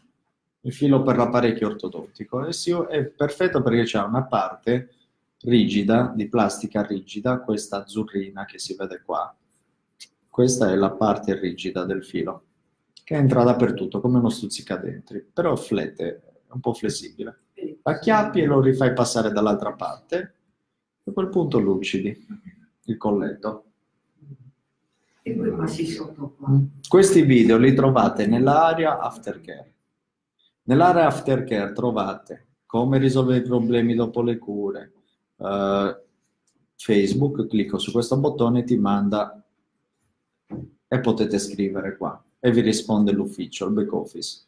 Il filo per l'apparecchio ortodontico. E sì, è perfetto perché c'è una parte rigida, di plastica rigida, questa azzurrina che si vede qua. Questa è la parte rigida del filo che entra dappertutto come uno stuzzicadentri, però flette, è un po' flessibile. Acchiappi e lo rifai passare dall'altra parte, e a quel punto lucidi il colletto. E poi passi sotto qua. Mm. Questi video li trovate nell'area aftercare. Nell'area aftercare trovate come risolvere i problemi dopo le cure. Uh, Facebook, clicco su questo bottone e ti manda e potete scrivere qua e vi risponde l'ufficio, il back office.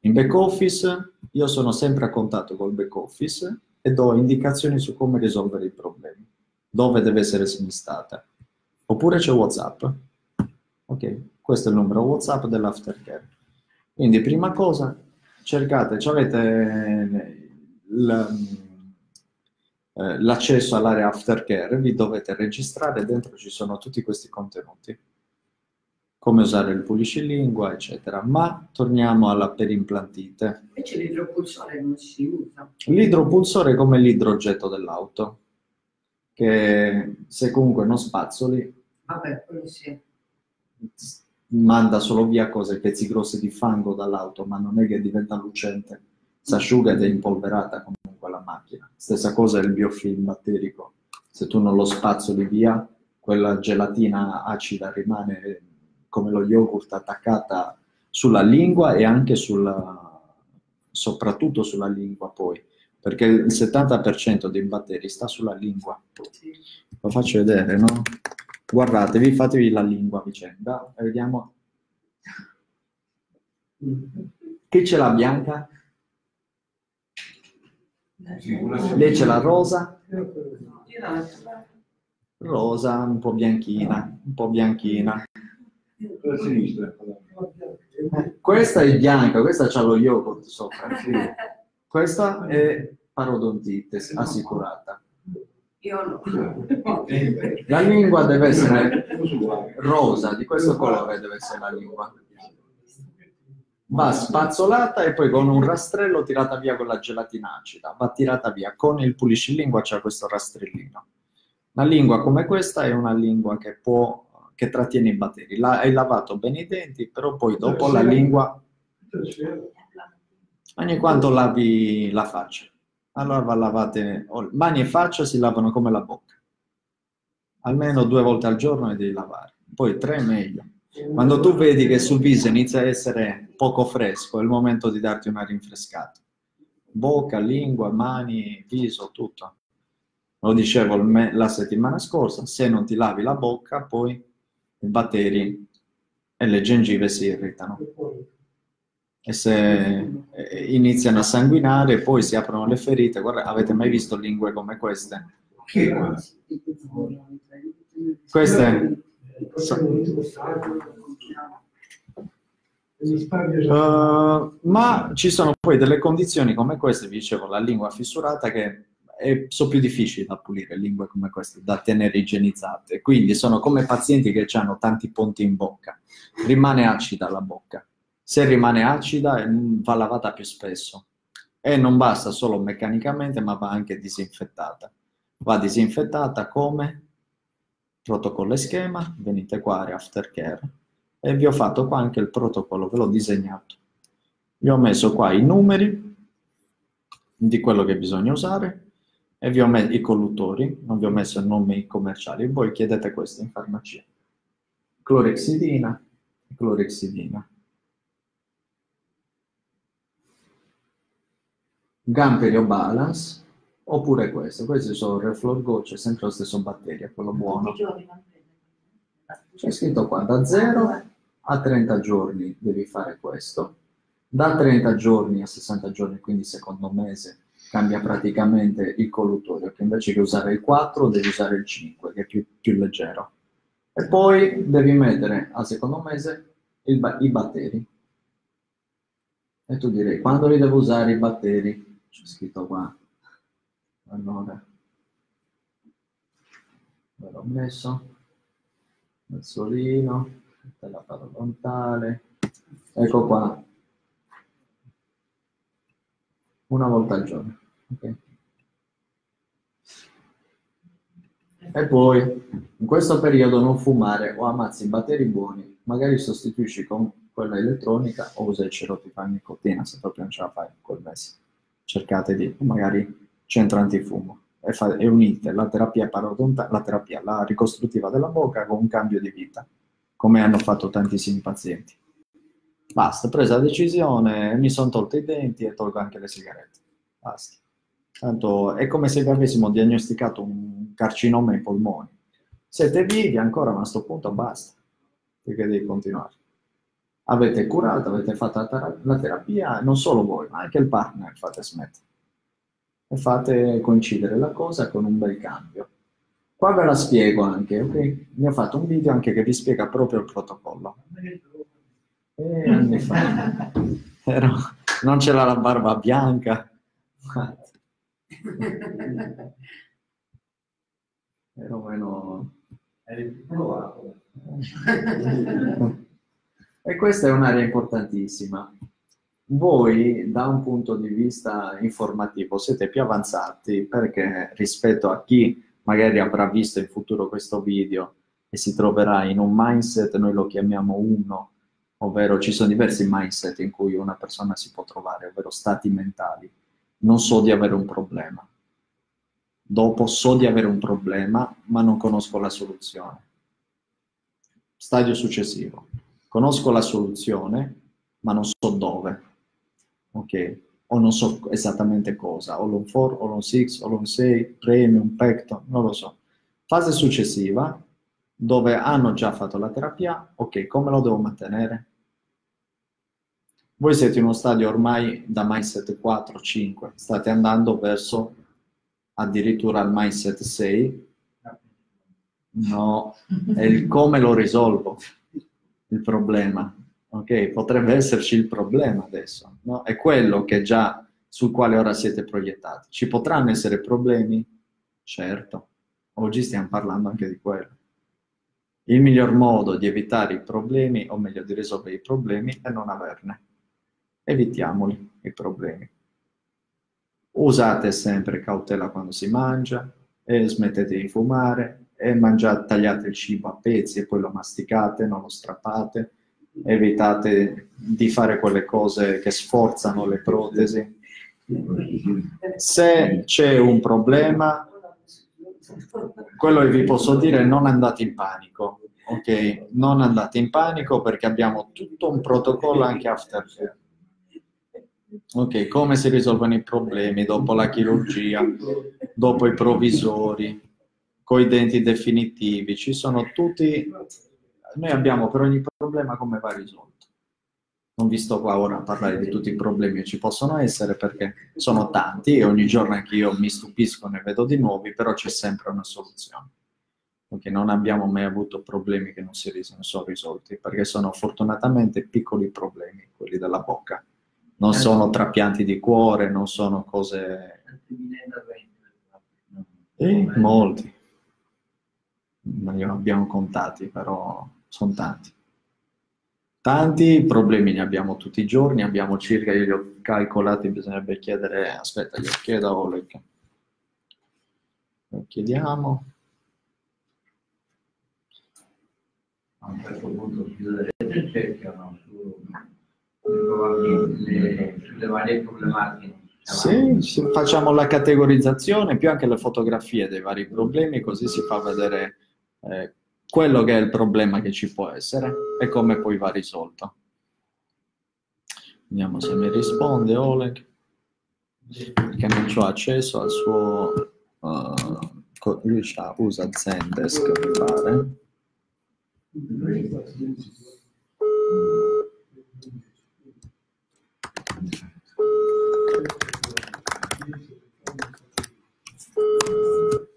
In back office io sono sempre a contatto col back office e do indicazioni su come risolvere i problemi, dove deve essere smistata. Oppure c'è WhatsApp. Ok, questo è il numero WhatsApp dell'aftercare. Quindi prima cosa cercate, avete eh, l'accesso all'area aftercare, vi dovete registrare, dentro ci sono tutti questi contenuti come usare il puliscilingua, eccetera. Ma torniamo alla perimplantite. Invece l'idropulsore non si usa. L'idropulsore è come l'idrogetto dell'auto, che se comunque non spazzoli Vabbè, quello sì. manda solo via cose, pezzi grossi di fango dall'auto, ma non è che diventa lucente, si asciuga ed è impolverata comunque la macchina. Stessa cosa è il biofilm batterico, se tu non lo spazzoli via, quella gelatina acida rimane come lo yogurt attaccata sulla lingua e anche sulla, soprattutto sulla lingua poi, perché il 70% dei batteri sta sulla lingua. Lo faccio vedere, no? Guardatevi, fatevi la lingua a vicenda e vediamo. Chi ce l'ha bianca? Lei ce l'ha rosa? Rosa, un po' bianchina, un po' bianchina. Sulla sinistra. Questa è bianca, questa c'ha lo yogurt sopra. sì. Questa è parodontite assicurata. Io no. La lingua deve essere rosa, di questo colore deve essere la lingua. Va spazzolata e poi con un rastrello tirata via con la gelatina acida. Va tirata via. Con il puliscilingua c'è questo rastrellino. Una lingua come questa è una lingua che può che trattiene i batteri. La, hai lavato bene i denti, però poi dopo la lingua ogni quanto lavi la faccia. Allora va lavate, mani e faccia si lavano come la bocca. Almeno due volte al giorno le devi lavare, poi tre è meglio. Quando tu vedi che sul viso inizia a essere poco fresco, è il momento di darti una rinfrescata. Bocca, lingua, mani, viso, tutto. Lo dicevo la settimana scorsa, se non ti lavi la bocca, poi batteri e le gengive si irritano. E se iniziano a sanguinare, poi si aprono le ferite. Guarda, avete mai visto lingue come queste? Queste Uh, ma ci sono poi delle condizioni come queste, vi dicevo, la lingua fissurata che è- sono più difficili da pulire, lingue come queste, da tenere igienizzate. Quindi sono come pazienti che hanno tanti ponti in bocca. Rimane acida la bocca. Se rimane acida mm, va lavata più spesso. E non basta solo meccanicamente, ma va anche disinfettata. Va disinfettata come protocollo e schema, venite qua aftercare e vi ho fatto qua anche il protocollo, ve l'ho disegnato. Vi ho messo qua i numeri di quello che bisogna usare e vi ho messo i colluttori, non vi ho messo i nomi commerciali, voi chiedete questo in farmacia. Clorexidina, clorexidina. Gamperio Balance, oppure questo, questi sono Reflor Gocce, sempre lo stesso batteria, quello buono. C'è scritto qua, da 0 a 30 giorni devi fare questo. Da 30 giorni a 60 giorni, quindi secondo mese, cambia praticamente il colluttorio, che invece che usare il 4 devi usare il 5, che è più, più leggero. E poi devi mettere al secondo mese il i batteri. E tu direi, quando li devo usare i batteri? C'è scritto qua. Allora, ve l'ho messo il solino, la parodontale, ecco qua, una volta al giorno. E poi, in questo periodo non fumare o ammazzi i batteri buoni, magari sostituisci con quella elettronica o usa il cerotipo a nicotina se proprio non ce la fai col mese. Cercate di, magari centro antifumo e, fa- e unite la terapia parodontale, la terapia, la ricostruttiva della bocca con un cambio di vita, come hanno fatto tantissimi pazienti. Basta, presa la decisione, mi sono tolto i denti e tolgo anche le sigarette. Basta. Tanto è come se vi avessimo diagnosticato un carcinoma ai polmoni. Siete vivi ancora, ma a questo punto basta, perché devi continuare. Avete curato, avete fatto la, tera- la terapia, non solo voi, ma anche il partner fate smettere. E fate coincidere la cosa con un bel cambio. Qua ve la spiego anche, ok? Ne ho fatto un video anche che vi spiega proprio il protocollo. E anni fa. Ero- non c'era la barba bianca. Ero meno... Eri più provato. E questa è un'area importantissima. Voi, da un punto di vista informativo, siete più avanzati perché rispetto a chi magari avrà visto in futuro questo video e si troverà in un mindset, noi lo chiamiamo uno, ovvero ci sono diversi mindset in cui una persona si può trovare, ovvero stati mentali. Non so di avere un problema. Dopo so di avere un problema, ma non conosco la soluzione. Stadio successivo. Conosco la soluzione, ma non so dove. Ok? O non so esattamente cosa. O l'on 4, o l'on 6, o l'on 6, premium, pecto, non lo so. Fase successiva, dove hanno già fatto la terapia, ok, come lo devo mantenere? Voi siete in uno stadio ormai da mindset 4-5, state andando verso addirittura il mindset 6. No, è il come lo risolvo, il problema. Ok, potrebbe esserci il problema adesso, no? È quello che già sul quale ora siete proiettati. Ci potranno essere problemi? Certo, oggi stiamo parlando anche di quello. Il miglior modo di evitare i problemi, o meglio di risolvere i problemi, è non averne evitiamoli i problemi. Usate sempre cautela quando si mangia, e smettete di fumare, e mangiate, tagliate il cibo a pezzi e poi lo masticate, non lo strappate, evitate di fare quelle cose che sforzano le protesi. Se c'è un problema, quello che vi posso dire è non andate in panico, ok? Non andate in panico perché abbiamo tutto un protocollo anche aftercare Ok, come si risolvono i problemi dopo la chirurgia, dopo i provvisori, con i denti definitivi, ci sono tutti... Noi abbiamo per ogni problema come va risolto. Non vi sto qua ora a parlare di tutti i problemi che ci possono essere perché sono tanti e ogni giorno anche io mi stupisco, ne vedo di nuovi, però c'è sempre una soluzione. Perché non abbiamo mai avuto problemi che non si sono risolti, perché sono fortunatamente piccoli problemi, quelli della bocca non sono trapianti di cuore, non sono cose... Eh, molti. Non li abbiamo contati, però sono tanti. Tanti problemi ne abbiamo tutti i giorni, abbiamo circa, io li ho calcolati, bisognerebbe chiedere, aspetta, glielo chiedo a Oleg. Lo chiediamo. A un certo punto chiuderete il cerchio, no? Le, le varie problematiche. Sì, facciamo la categorizzazione più anche le fotografie dei vari problemi, così si fa vedere eh, quello che è il problema che ci può essere e come poi va risolto. Vediamo se mi risponde Oleg, perché non ho accesso al suo... Uh, lui usa Zendesk, mi pare.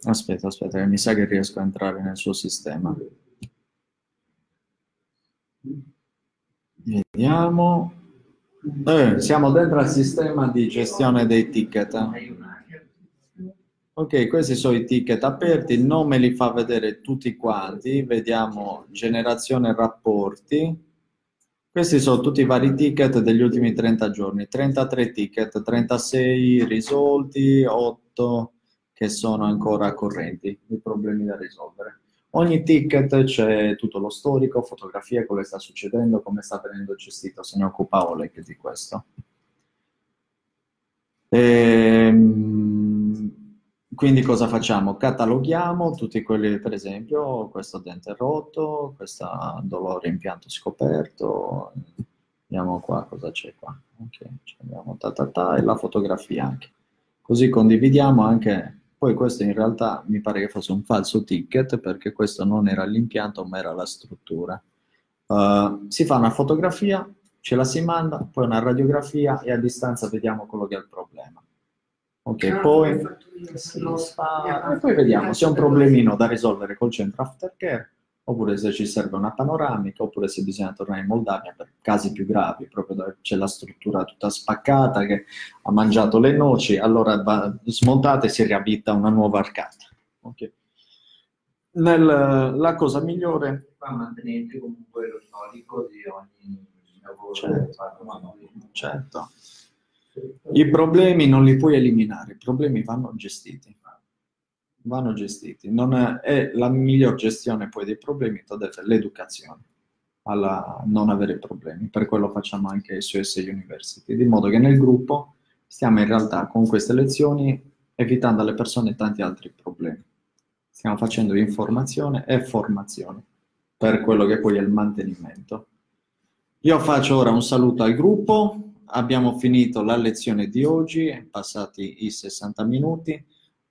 Aspetta, aspetta, mi sa che riesco a entrare nel suo sistema. Vediamo. Eh, siamo dentro al sistema di gestione dei ticket. Ok, questi sono i ticket aperti, non me li fa vedere tutti quanti. Vediamo generazione rapporti. Questi sono tutti i vari ticket degli ultimi 30 giorni. 33 ticket, 36 risolti, 8 che sono ancora correnti, i problemi da risolvere. Ogni ticket c'è tutto lo storico, fotografie, che sta succedendo, come sta venendo gestito, se ne occupa Oleg di questo. Ehm, quindi cosa facciamo? Cataloghiamo tutti quelli, per esempio, questo dente rotto, questo dolore impianto scoperto, vediamo qua cosa c'è qua. Ok, abbiamo ta, ta, ta, e la fotografia anche. Così condividiamo anche poi questo in realtà mi pare che fosse un falso ticket perché questo non era l'impianto ma era la struttura. Uh, si fa una fotografia, ce la si manda, poi una radiografia e a distanza vediamo quello che è il problema. Ok, ah, poi, fa... e poi vediamo se è un problemino da risolvere col centro aftercare oppure se ci serve una panoramica, oppure se bisogna tornare in Moldavia per casi più gravi, proprio dove c'è la struttura tutta spaccata che ha mangiato le noci, allora va smontata e si riabita una nuova arcata. Okay. Nel, la cosa migliore... Ma mantenete comunque lo storico di ogni lavoro certo. certo. I problemi non li puoi eliminare, i problemi vanno gestiti. Vanno gestiti. Non è, la miglior gestione poi dei problemi, ti ho detto, l'educazione alla non avere problemi. Per quello facciamo anche SOS University, di modo che nel gruppo stiamo in realtà con queste lezioni evitando alle persone tanti altri problemi. Stiamo facendo informazione e formazione per quello che poi è il mantenimento. Io faccio ora un saluto al gruppo, abbiamo finito la lezione di oggi, passati i 60 minuti,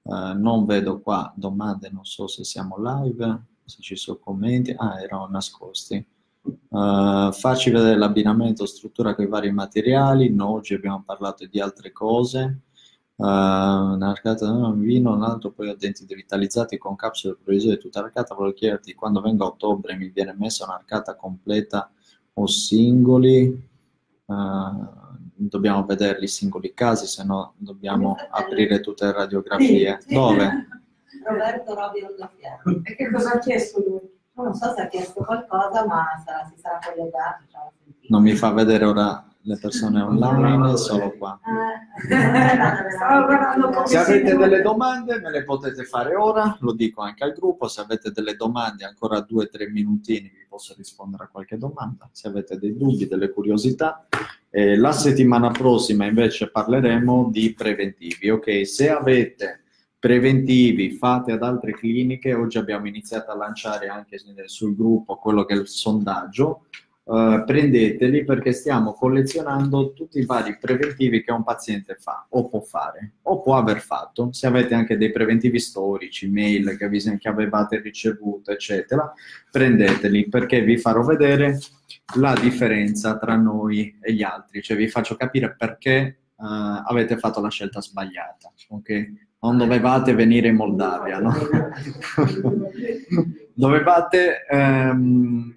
uh, non vedo qua domande, non so se siamo live, se ci sono commenti, ah erano nascosti. Uh, farci vedere l'abbinamento, struttura con i vari materiali, no, oggi abbiamo parlato di altre cose. Uh, un'arcata un vino, un altro poi ho denti devitalizzati con capsule provvisorie tutta arcata. Volevo chiederti quando venga ottobre mi viene messa un'arcata completa o singoli. Uh, dobbiamo vederli singoli casi, se no dobbiamo aprire tutte le radiografie. Sì, sì. Dove? Roberto Robi Ollafiero. E che cosa ha chiesto lui? Non so se ha chiesto qualcosa, ma sarà- si sarà collegato. Cioè, Non mi fa vedere ora le persone online, solo qua. Se avete delle domande me le potete fare ora, lo dico anche al gruppo, se avete delle domande ancora due o tre minutini vi posso rispondere a qualche domanda, se avete dei dubbi, delle curiosità. Eh, la settimana prossima invece parleremo di preventivi, ok? Se avete preventivi fate ad altre cliniche, oggi abbiamo iniziato a lanciare anche sul gruppo quello che è il sondaggio, eh, prendeteli perché stiamo collezionando tutti i vari preventivi che un paziente fa o può fare o può aver fatto. Se avete anche dei preventivi storici, mail che, vi, che avevate ricevuto, eccetera, prendeteli perché vi farò vedere la differenza tra noi e gli altri, cioè vi faccio capire perché eh, avete fatto la scelta sbagliata, ok? Non dovevate venire in Moldavia, no? dovevate ehm,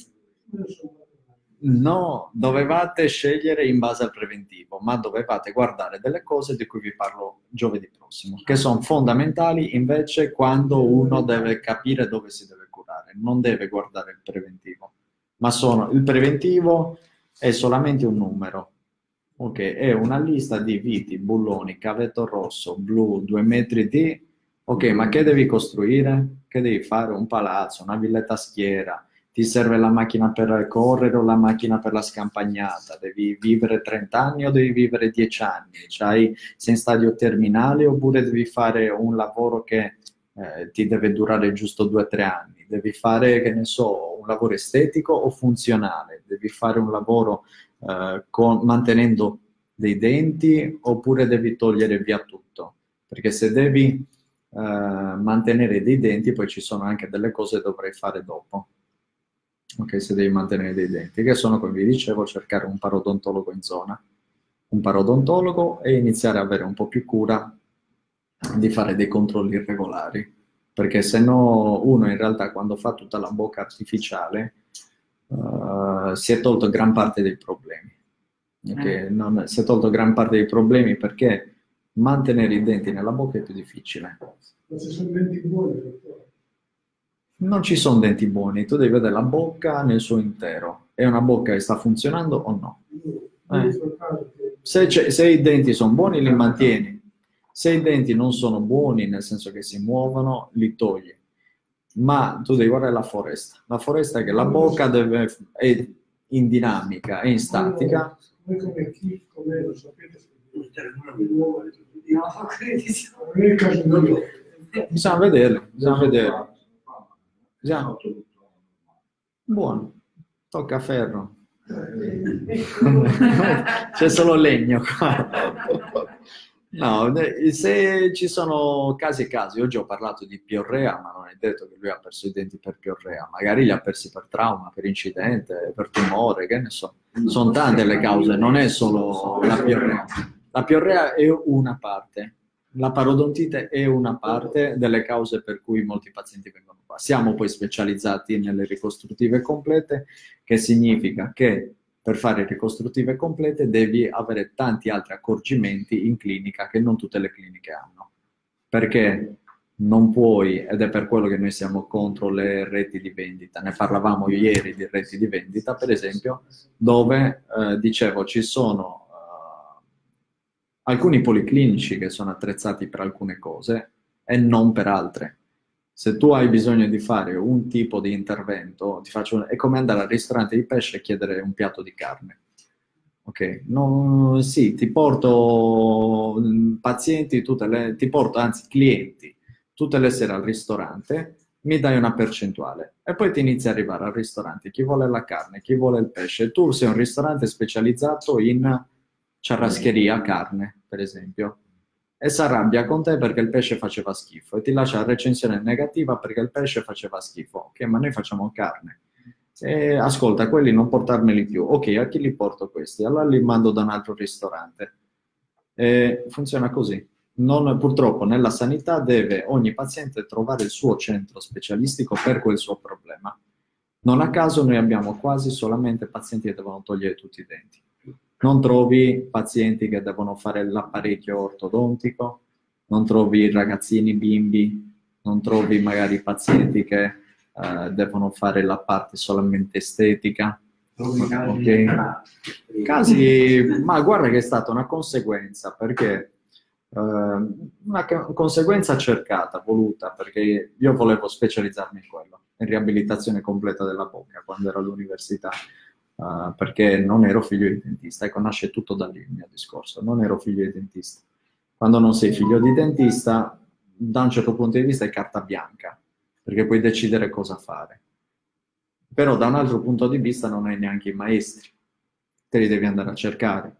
No, dovevate scegliere in base al preventivo, ma dovevate guardare delle cose di cui vi parlo giovedì prossimo, che sono fondamentali invece quando uno deve capire dove si deve curare, non deve guardare il preventivo, ma sono, il preventivo è solamente un numero, ok? È una lista di viti, bulloni, cavetto rosso, blu, due metri di, ok, ma che devi costruire? Che devi fare? Un palazzo, una villetta schiera, ti serve la macchina per correre o la macchina per la scampagnata, devi vivere 30 anni o devi vivere 10 anni, C'hai, sei in stadio terminale oppure devi fare un lavoro che eh, ti deve durare giusto 2-3 anni, devi fare, che ne so, un lavoro estetico o funzionale, devi fare un lavoro eh, con, mantenendo dei denti oppure devi togliere via tutto, perché se devi eh, mantenere dei denti poi ci sono anche delle cose che dovrai fare dopo ok, se devi mantenere dei denti, che sono, come vi dicevo, cercare un parodontologo in zona, un parodontologo e iniziare a avere un po' più cura di fare dei controlli regolari, perché se no uno in realtà quando fa tutta la bocca artificiale uh, si è tolto gran parte dei problemi. Okay? Non, si è tolto gran parte dei problemi perché mantenere i denti nella bocca è più difficile. Ma ci sono denti buoni, dottore. Non ci sono denti buoni, tu devi vedere la bocca nel suo intero. È una bocca che sta funzionando o no? Che Se, se i denti sono buoni, li mantieni. Se i denti non sono buoni, nel senso che si muovono, li togli. Ma tu devi guardare la foresta. La foresta è che la bocca deve, è in dinamica, è in statica. Voi come chi, come lo sapete, Bisogna vederli, bisogna vederli. Bisogna- Buono, tocca a ferro. C'è solo legno qua. No, eh, se ci sono casi e casi, oggi ho parlato di piorrea, ma non è detto che lui ha perso i denti per piorrea, magari li ha persi per trauma, per incidente, per tumore, che ne so. Sono tante le cause, non è solo la piorrea. La piorrea è una parte, la parodontite è una parte delle cause per cui molti pazienti vengono qua. Siamo poi specializzati nelle ricostruttive complete, che significa che per fare ricostruttive complete devi avere tanti altri accorgimenti in clinica che non tutte le cliniche hanno. Perché non puoi, ed è per quello che noi siamo contro le reti di vendita, ne parlavamo ieri di reti di vendita, per esempio, dove eh, dicevo ci sono alcuni policlinici che sono attrezzati per alcune cose e non per altre. Se tu hai bisogno di fare un tipo di intervento, faccio, è come andare al ristorante di pesce e chiedere un piatto di carne. Ok, no, sì, ti porto mm, pazienti, le, ti porto anzi clienti tutte le sere al ristorante, mi dai una percentuale e poi ti inizia a arrivare al ristorante chi vuole la carne, chi vuole il pesce. Tu sei un ristorante specializzato in ciarrascheria carne, per esempio, e si arrabbia con te perché il pesce faceva schifo e ti lascia la recensione negativa perché il pesce faceva schifo. Ok, ma noi facciamo carne. E, ascolta, quelli non portarmeli più. Ok, a chi li porto questi? Allora li mando da un altro ristorante. E funziona così. Non, purtroppo nella sanità deve ogni paziente trovare il suo centro specialistico per quel suo problema. Non a caso noi abbiamo quasi solamente pazienti che devono togliere tutti i denti. Non trovi pazienti che devono fare l'apparecchio ortodontico, non trovi ragazzini bimbi, non trovi magari pazienti che eh, devono fare la parte solamente estetica. Okay. Casi, ma guarda che è stata una conseguenza perché eh, una conseguenza cercata, voluta, perché io volevo specializzarmi in quello, in riabilitazione completa della bocca quando ero all'università, uh, perché non ero figlio di dentista. Ecco, nasce tutto da lì il mio discorso, non ero figlio di dentista. Quando non sei figlio di dentista, da un certo punto di vista è carta bianca, perché puoi decidere cosa fare. Però da un altro punto di vista non hai neanche i maestri, te li devi andare a cercare.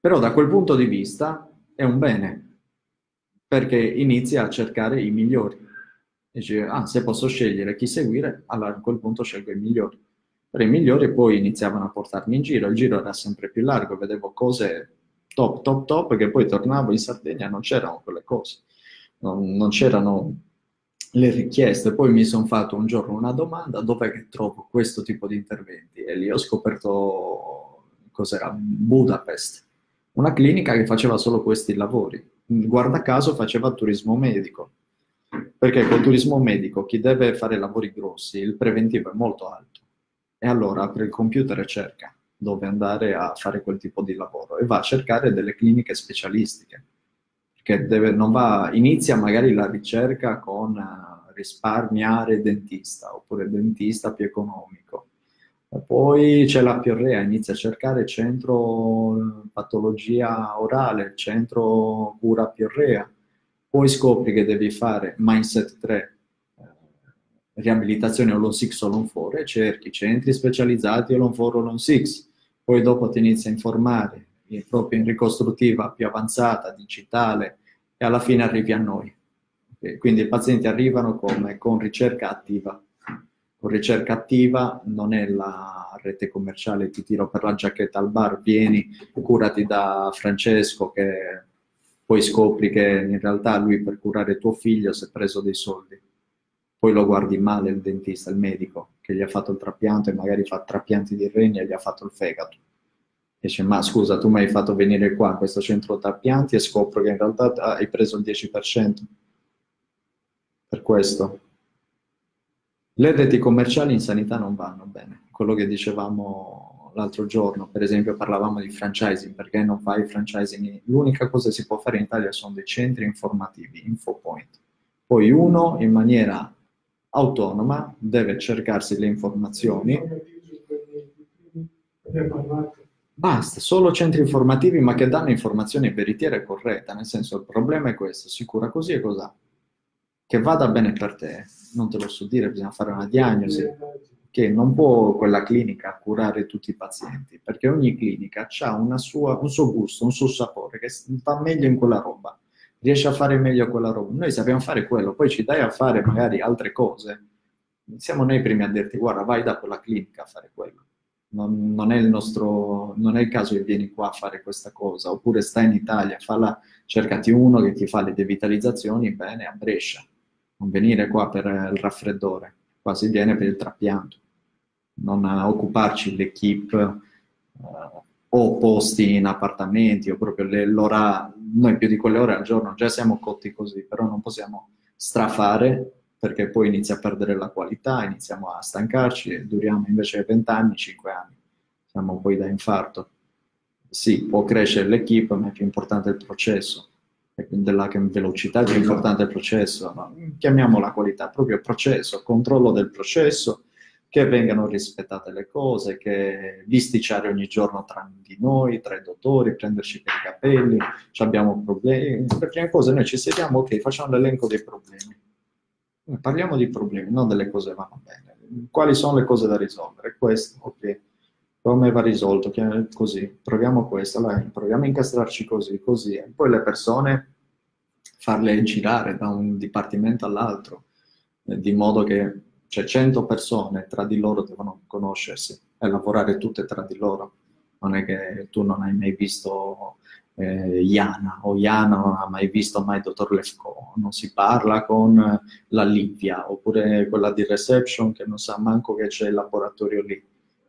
Però da quel punto di vista è un bene, perché inizi a cercare i migliori. Dici, ah, se posso scegliere chi seguire, allora a quel punto scelgo i migliori. Per i migliori poi iniziavano a portarmi in giro, il giro era sempre più largo, vedevo cose top, top, top, che poi tornavo in Sardegna, non c'erano quelle cose, non, non c'erano le richieste. Poi mi sono fatto un giorno una domanda, dov'è che trovo questo tipo di interventi? E lì ho scoperto cos'era Budapest una clinica che faceva solo questi lavori. Guarda caso faceva turismo medico, perché col turismo medico chi deve fare lavori grossi, il preventivo è molto alto. E allora apre il computer e cerca dove andare a fare quel tipo di lavoro e va a cercare delle cliniche specialistiche. Perché deve, va, inizia magari la ricerca con uh, risparmiare dentista oppure dentista più economico poi c'è la piorrea, inizia a cercare centro patologia orale, centro cura piorrea. Poi scopri che devi fare Mindset 3, eh, riabilitazione Olon 6 Olon 4 e cerchi centri specializzati Olon 4 Olon 6. Poi dopo ti inizi a informare proprio in ricostruttiva più avanzata, digitale e alla fine arrivi a noi. Quindi i pazienti arrivano come, con ricerca attiva con ricerca attiva non è la rete commerciale ti tiro per la giacchetta al bar, vieni, curati da Francesco che poi scopri che in realtà lui per curare tuo figlio si è preso dei soldi. Poi lo guardi male il dentista, il medico, che gli ha fatto il trapianto e magari fa trapianti di reni e gli ha fatto il fegato. E dice, ma scusa, tu mi hai fatto venire qua a questo centro trapianti e scopro che in realtà hai preso il 10%. Per questo le reti commerciali in sanità non vanno bene, quello che dicevamo l'altro giorno, per esempio parlavamo di franchising, perché non fai franchising? L'unica cosa che si può fare in Italia sono dei centri informativi, infopoint. Poi uno in maniera autonoma deve cercarsi le informazioni. Basta, solo centri informativi ma che danno informazioni veritiere e corretta, nel senso il problema è questo, si cura così e cos'ha che vada bene per te, non te lo so dire, bisogna fare una diagnosi, che non può quella clinica curare tutti i pazienti, perché ogni clinica ha un suo gusto, un suo sapore, che va meglio in quella roba, riesce a fare meglio quella roba. Noi sappiamo fare quello, poi ci dai a fare magari altre cose, siamo noi i primi a dirti guarda vai da quella clinica a fare quello. Non, non, è il nostro, non è il caso che vieni qua a fare questa cosa, oppure stai in Italia, falla, cercati uno che ti fa le devitalizzazioni bene a Brescia non venire qua per il raffreddore, qua si viene per il trapianto, non occuparci l'equipe eh, o posti in appartamenti o proprio l'ora, noi più di quelle ore al giorno già siamo cotti così, però non possiamo strafare perché poi inizia a perdere la qualità, iniziamo a stancarci e duriamo invece 20 anni, 5 anni, siamo poi da infarto. Sì, può crescere l'equipe, ma è più importante il processo e della velocità è più importante il processo, ma chiamiamola qualità, proprio processo, controllo del processo, che vengano rispettate le cose, che bisticciare ogni giorno tra di noi, tra i dottori, prenderci per i capelli, abbiamo problemi. Per prima cosa noi ci sediamo, ok, facciamo l'elenco dei problemi. Parliamo di problemi, non delle cose che vanno bene. Quali sono le cose da risolvere? Questo, ok. Come va risolto? Così, proviamo questo, allora, proviamo a incastrarci così, così. E poi le persone farle girare da un dipartimento all'altro, eh, di modo che cioè 100 persone tra di loro devono conoscersi e lavorare tutte tra di loro. Non è che tu non hai mai visto eh, Iana o Iana non ha mai visto mai dottor Lefko, non si parla con la Livia oppure quella di reception che non sa manco che c'è il laboratorio lì.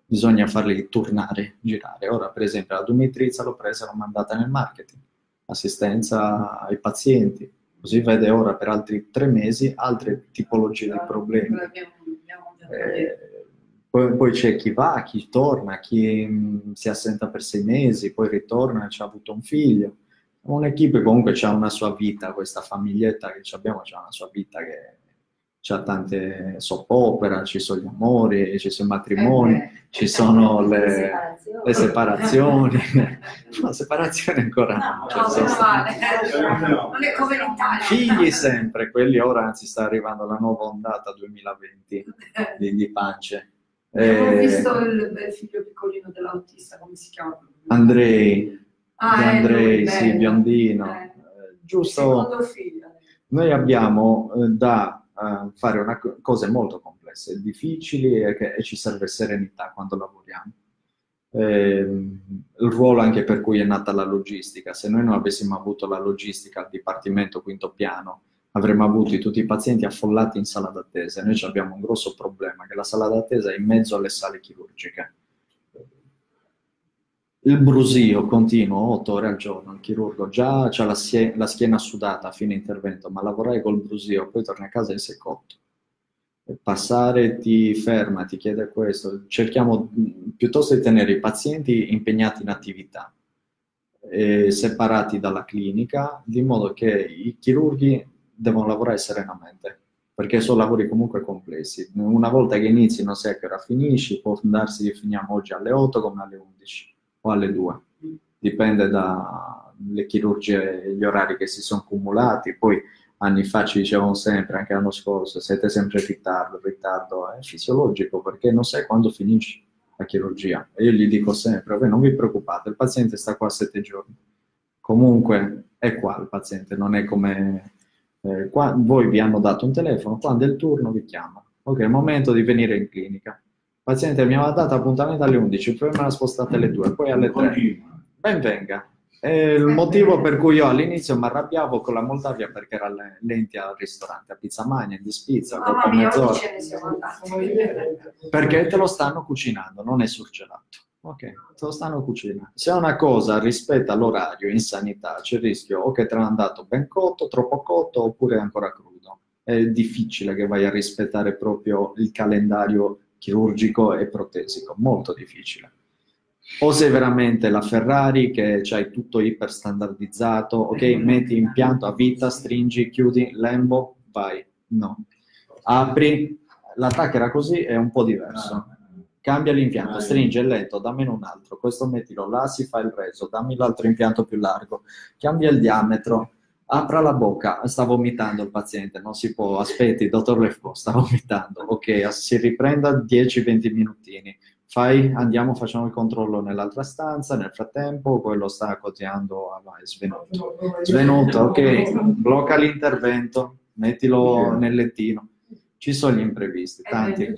Bisogna farli turnare, girare. Ora, per esempio, la Dumitrizza l'ho presa e l'ho mandata nel marketing, assistenza ai pazienti, così vede ora per altri tre mesi altre tipologie di problemi. Eh, poi, poi, c'è chi va, chi torna, chi mh, si assenta per sei mesi, poi ritorna, ci ha avuto un figlio. Un'equipe comunque ha una sua vita, questa famiglietta che abbiamo ha una sua vita che c'ha tante soppopera, ci sono gli amori, ci sono i matrimoni, eh, ci sono le, le separazioni. no, separazioni ancora no. no, no, no, non è come l'Italia. Figli sempre, quelli ora anzi sta arrivando la nuova ondata 2020 di, di pance. Eh, Ho visto il, il, figlio piccolino dell'autista, come si chiama? Andrei, ah, Andrei, sì, biondino. Eh. Giusto. Noi abbiamo eh, da fare una, cose molto complesse, difficili e, che, e ci serve serenità quando lavoriamo. Eh, il ruolo anche per cui è nata la logistica. Se noi non avessimo avuto la logistica al Dipartimento Quinto Piano, avremmo avuto tutti i pazienti affollati in sala d'attesa. Noi abbiamo un grosso problema, che la sala d'attesa è in mezzo alle sale chirurgiche. Il brusio continuo, 8 ore al giorno, il chirurgo già ha la, la, schiena sudata a fine intervento, ma lavorai col brusio, poi torni a casa e sei cotto. Passare ti ferma, ti chiede questo. Cerchiamo piuttosto di tenere i pazienti impegnati in attività, eh, separati dalla clinica, di modo che i chirurghi devono lavorare serenamente, perché sono lavori comunque complessi. Una volta che inizi non sai che ora finisci, può darsi che finiamo oggi alle 8 come alle 11 o alle 2, dipende dalle chirurgie e gli orari che si sono accumulati, poi anni fa ci dicevano sempre, anche l'anno scorso, siete sempre in ritardo, il ritardo è fisiologico perché non sai quando finisci la chirurgia. E io gli dico sempre, vabbè non vi preoccupate, il paziente sta qua sette giorni. Comunque è qua il paziente, non è come... Eh, qua, voi vi hanno dato un telefono, quando è il turno vi chiama. Ok, è il momento di venire in clinica paziente mi aveva dato appuntamento alle 11, poi me l'ha spostata alle 2, poi alle 3. Ben venga. E il motivo per cui io all'inizio mi arrabbiavo con la Moldavia perché era lenti al ristorante, a Pizza Magna, di Spizza, dopo mezz'ora. Perché te lo stanno cucinando, non è surgelato. Ok, te lo stanno cucinando. Se è una cosa rispetto all'orario in sanità, c'è il rischio o che te l'hanno dato ben cotto, troppo cotto, oppure ancora crudo. È difficile che vai a rispettare proprio il calendario chirurgico e protesico, molto difficile. O sei veramente la Ferrari che c'hai tutto iper standardizzato, ok, metti impianto a vita, stringi, chiudi, lembo, vai. No. Apri, l'attacco era così, è un po' diverso. Cambia l'impianto, stringe, è lento, dammene un altro, questo mettilo là, si fa il reso, dammi l'altro impianto più largo, cambia il diametro, apra la bocca, sta vomitando il paziente, non si può, aspetti, dottor Lefko, sta vomitando, ok, si riprenda 10-20 minutini, fai, andiamo, facciamo il controllo nell'altra stanza, nel frattempo quello sta coteando, ah, è svenuto, svenuto, ok, blocca l'intervento, mettilo nel lettino, ci sono gli imprevisti, tanti.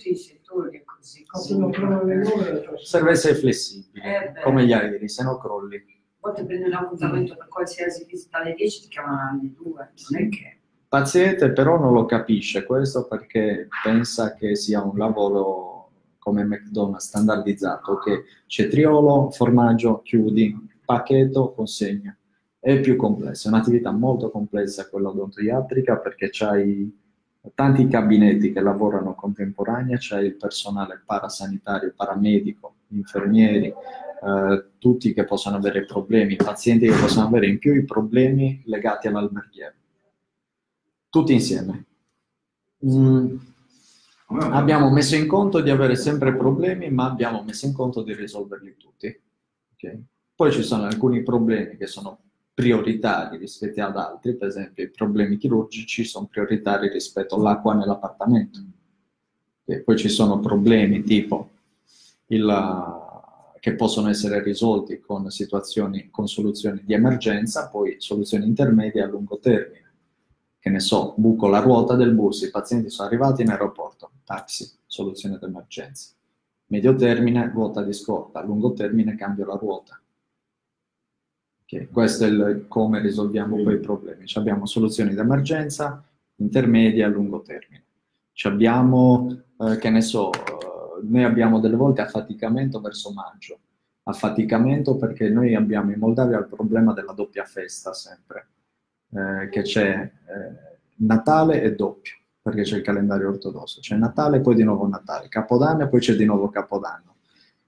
Serve essere flessibili, come gli aerei, se no crolli volte prendi un appuntamento per qualsiasi visita alle 10 ti chiamano alle 2, non è che... Paziente però non lo capisce questo perché pensa che sia un lavoro come McDonald's standardizzato, che cetriolo, formaggio, chiudi, pacchetto, consegna. È più complesso, è un'attività molto complessa quella odontoiatrica perché c'hai tanti gabinetti che lavorano contemporanea, c'è il personale parasanitario, paramedico, infermieri, eh, tutti che possono avere problemi, pazienti che possono avere in più i problemi legati all'alberghiero. Tutti insieme. Mm, abbiamo messo in conto di avere sempre problemi, ma abbiamo messo in conto di risolverli tutti. ok? Poi ci sono alcuni problemi che sono prioritari rispetto ad altri, per esempio i problemi chirurgici sono prioritari rispetto all'acqua nell'appartamento. Ok? Poi ci sono problemi tipo il, che possono essere risolti con situazioni, con soluzioni di emergenza, poi soluzioni intermedie a lungo termine. Che ne so, buco la ruota del bus, i pazienti sono arrivati in aeroporto, taxi, soluzione d'emergenza. Medio termine, ruota di scorta, a lungo termine cambio la ruota. Ok, Questo è il, come risolviamo quei problemi. Ci abbiamo soluzioni d'emergenza, intermedie a lungo termine. Ci abbiamo, eh, che ne so, eh, noi abbiamo delle volte affaticamento verso maggio. Affaticamento perché noi abbiamo in Moldavia il problema della doppia festa sempre, eh, che c'è eh, Natale e doppio, perché c'è il calendario ortodosso. C'è Natale e poi di nuovo Natale, Capodanno e poi c'è di nuovo Capodanno.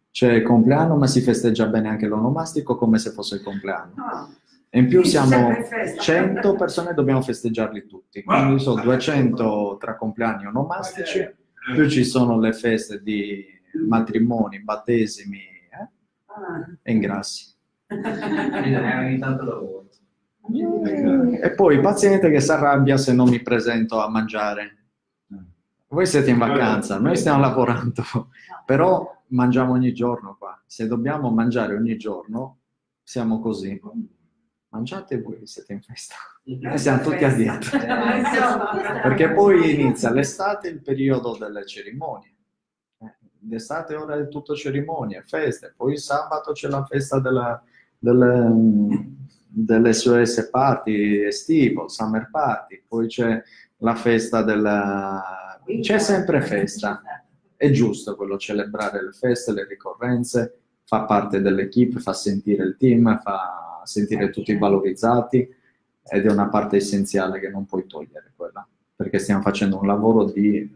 C'è il compleanno, ma si festeggia bene anche l'onomastico come se fosse il compleanno. No, E in più siamo sempre festa. 100 persone e dobbiamo festeggiarli tutti. Quindi sono 200 tra compleanni onomastici, più ci sono le feste di matrimoni, battesimi eh, Ah. e ingrassi. Quindi ogni tanto lavoro. E poi il paziente che si arrabbia se non mi presento a mangiare. Voi siete in vacanza, noi stiamo lavorando, però mangiamo ogni giorno qua. Se dobbiamo mangiare ogni giorno, siamo così. Mangiate voi, siete in festa. Noi siamo tutti a dieta. Perché poi inizia l'estate, il periodo delle cerimonie. Eh, L'estate ora è tutto cerimonie, feste. Poi sabato c'è la festa della, delle, mm, delle SOS party estivo, summer party. Poi c'è la festa della... C'è sempre festa. È giusto quello, celebrare le feste, le ricorrenze, fa parte dell'equipe, fa sentire il team, fa sentire tutti valorizzati ed è una parte essenziale che non puoi togliere quella, perché stiamo facendo un lavoro di, eh,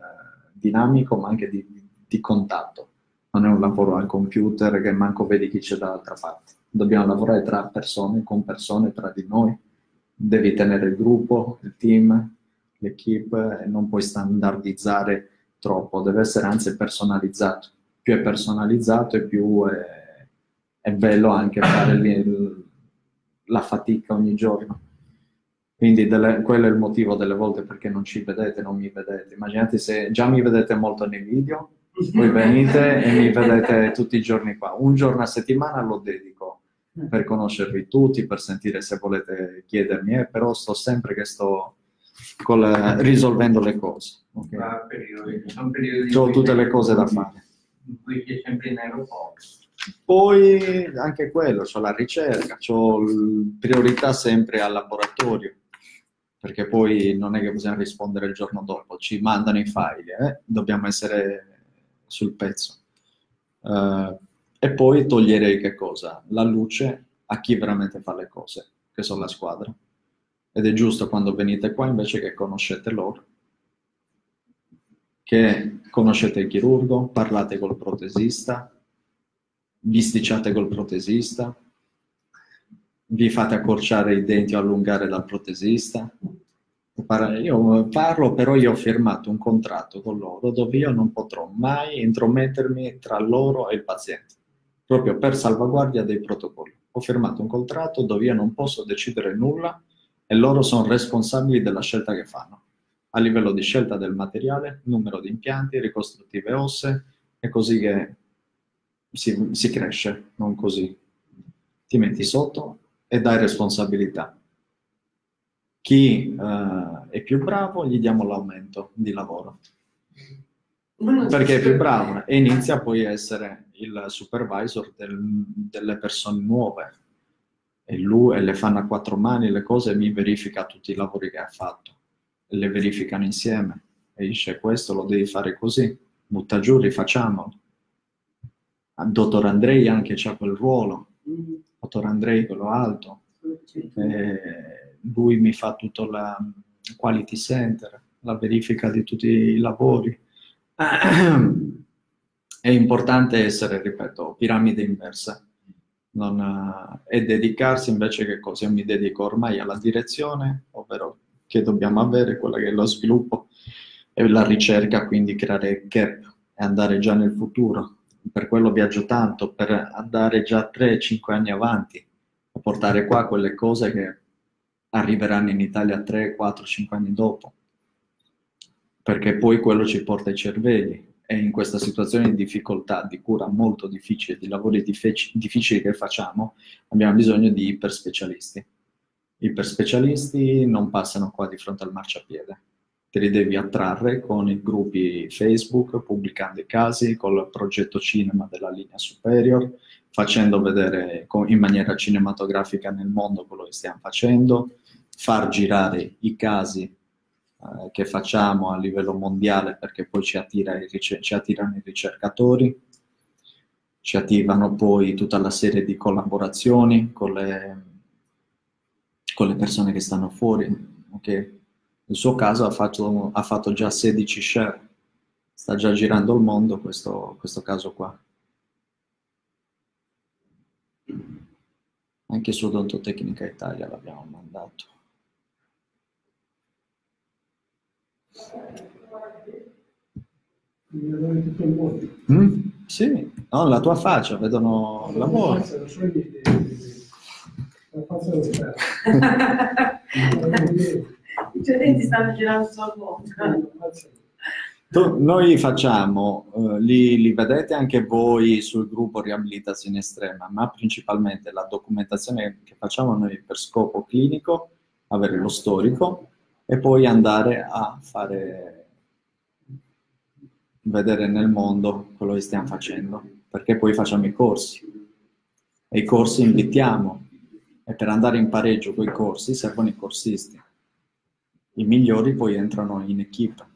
dinamico ma anche di, di contatto. Non è un lavoro al computer che manco vedi chi c'è dall'altra parte. Dobbiamo lavorare tra persone, con persone, tra di noi. Devi tenere il gruppo, il team, l'equipe e non puoi standardizzare troppo, deve essere anzi personalizzato. Più è personalizzato e più è, è bello anche fare il- la fatica ogni giorno. Quindi delle- quello è il motivo delle volte perché non ci vedete, non mi vedete. Immaginate se già mi vedete molto nei video, voi venite e mi vedete tutti i giorni qua. Un giorno a settimana lo dedico per conoscervi tutti, per sentire se volete chiedermi, eh, però sto sempre che sto col- risolvendo le cose. ok? Va a periodi, ci sono periodi Ho tutte le cose da fare. In cui sei sempre in aeroporto. Poi anche quello, ho la ricerca, ho priorità sempre al laboratorio, perché poi non è che bisogna rispondere il giorno dopo, ci mandano i file, eh, dobbiamo essere sul pezzo. Eh, e poi toglierei che cosa? La luce a chi veramente fa le cose, che sono la squadra. Ed è giusto quando venite qua invece che conoscete loro, che conoscete il chirurgo, parlate col protesista, bisticciate col protesista, vi fate accorciare i denti o allungare dal protesista. Io parlo, però io ho firmato un contratto con loro dove io non potrò mai intromettermi tra loro e il paziente, proprio per salvaguardia dei protocolli. Ho firmato un contratto dove io non posso decidere nulla e loro sono responsabili della scelta che fanno, a livello di scelta del materiale, numero di impianti, ricostruttive ossee, è così che si, si cresce, non così. Ti metti sotto e dai responsabilità. Chi eh, è più bravo gli diamo l'aumento di lavoro, perché è più bravo e inizia poi a essere il supervisor del- delle persone nuove. E lui e le fanno a quattro mani le cose e mi verifica tutti i lavori che ha fatto. E le verificano insieme. E dice questo lo devi fare così, butta giù, rifacciamolo. Dottor Andrei anche c'ha quel ruolo, dottor Andrei quello alto, eh, lui mi fa tutto la quality center, la verifica di tutti i lavori. È importante essere, ripeto, piramide inversa. non, eh, e dedicarsi invece che cosa? Mi dedico ormai alla direzione, ovvero che dobbiamo avere, quella che è lo sviluppo e la ricerca, quindi creare gap e andare già nel futuro. Per quello viaggio tanto, per andare già 3-5 anni avanti, a portare qua quelle cose che arriveranno in Italia 3, 4, 5 anni dopo. Perché poi quello ci porta ai cervelli e in questa situazione di difficoltà, di cura molto difficile, di lavori diffic- difficili che facciamo, abbiamo bisogno di iperspecialisti. Iperspecialisti non passano qua di fronte al marciapiede. Te li devi attrarre con i gruppi Facebook, pubblicando i casi, col progetto cinema della linea superior, facendo vedere in maniera cinematografica nel mondo quello che stiamo facendo, far girare i casi eh, che facciamo a livello mondiale perché poi ci, attira ci attirano i ricercatori, ci attivano poi tutta la serie di collaborazioni con le, con le persone che stanno fuori. Okay? Nel suo caso ha fatto, ha fatto, già 16 share, sta già girando il mondo questo, questo caso qua. Anche su Odontotecnica Italia l'abbiamo mandato. Mm? Sì, no, la tua faccia, vedono il lavoro. I tuoi denti stanno girando sulla bocca. Noi facciamo, uh, li, li, vedete anche voi sul gruppo Riabilitazione Estrema, ma principalmente la documentazione che facciamo noi per scopo clinico, avere lo storico e poi andare a fare, vedere nel mondo quello che stiamo facendo, perché poi facciamo i corsi e i corsi invitiamo e per andare in pareggio con i corsi servono i corsisti. I migliori poi entrano in equipe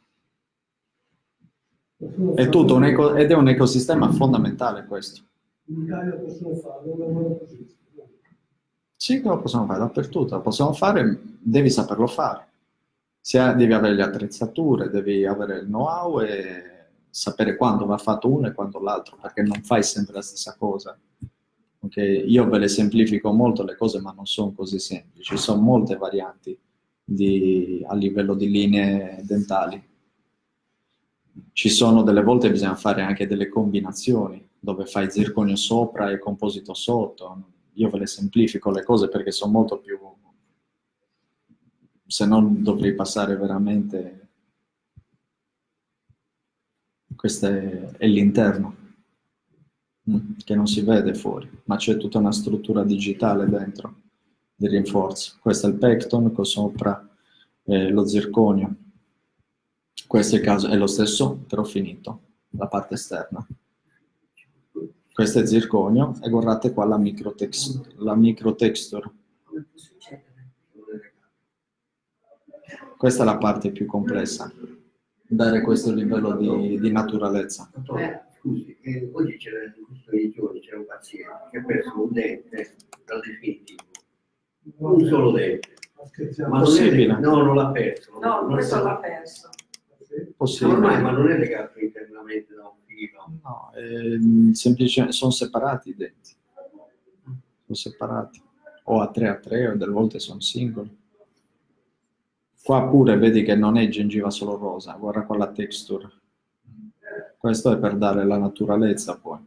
è tutto un eco- ed è un ecosistema fondamentale questo. In Italia possono farlo, non così. Sì, lo possiamo fare dappertutto, lo possiamo fare, devi saperlo fare. Sia, devi avere le attrezzature, devi avere il know-how e sapere quando va fatto uno e quando l'altro, perché non fai sempre la stessa cosa. Okay? Io ve le semplifico molto le cose, ma non sono così semplici. Ci sono molte varianti di, a livello di linee dentali ci sono delle volte bisogna fare anche delle combinazioni dove fai zirconio sopra e composito sotto. Io ve le semplifico le cose perché sono molto più... se no dovrei passare veramente... Questo è, è l'interno, mm, che non si vede fuori, ma c'è tutta una struttura digitale dentro di rinforzo. Questo è il pecton con sopra eh, lo zirconio questo è, il caso, è lo stesso, però finito, la parte esterna. Questo è zirconio e guardate qua la microtexture. La microtexture. Questa è la parte più complessa, dare questo livello di, di naturalezza. Eh, scusi, eh, oggi c'era un paziente che ha perso un dente dal definitivo, un solo dente. Ma non, è, Possibile. no, non l'ha perso. No, non questo l'ha perso. Possibile. Ormai, ma non è legato internamente da un filo. No, ehm, semplicemente sono separati i denti. Sono separati. O a 3 a 3 o delle volte sono singoli. Qua pure vedi che non è gengiva solo rosa, guarda qua la texture. Questo è per dare la naturalezza poi.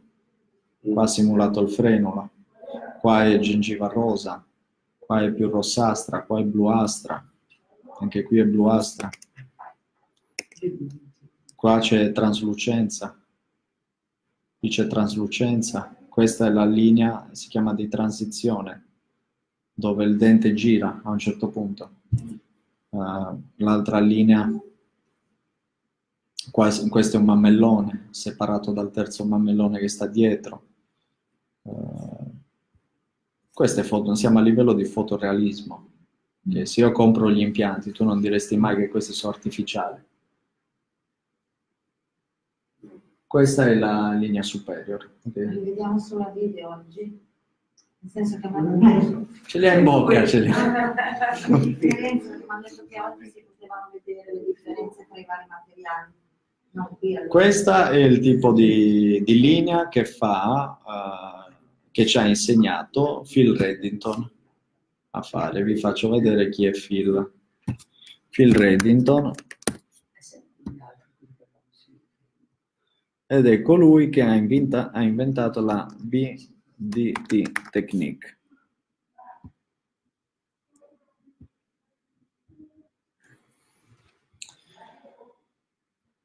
Qua ha simulato il frenolo, qua è gengiva rosa, qua è più rossastra, qua è bluastra, anche qui è bluastra. Qua c'è traslucenza, qui c'è traslucenza, questa è la linea, si chiama di transizione, dove il dente gira a un certo punto. Uh, l'altra linea, qua, questo è un mammellone, separato dal terzo mammellone che sta dietro. Uh, queste foto, siamo a livello di fotorealismo, che se io compro gli impianti tu non diresti mai che questi sono artificiali. Questa è la linea superior. ok? Li vediamo solo a video oggi. Nel senso che hanno Ce li ha in bocca, ce li ha. La differenza che mi hanno detto che oggi si potevano vedere le differenze tra i vari materiali. Allora. Questo è il tipo di, di linea che fa, eh, che ci ha insegnato Phil Reddington a fare. Vi faccio vedere chi è Phil. Phil Reddington ed è colui che ha, inventa- ha inventato la BDT technique.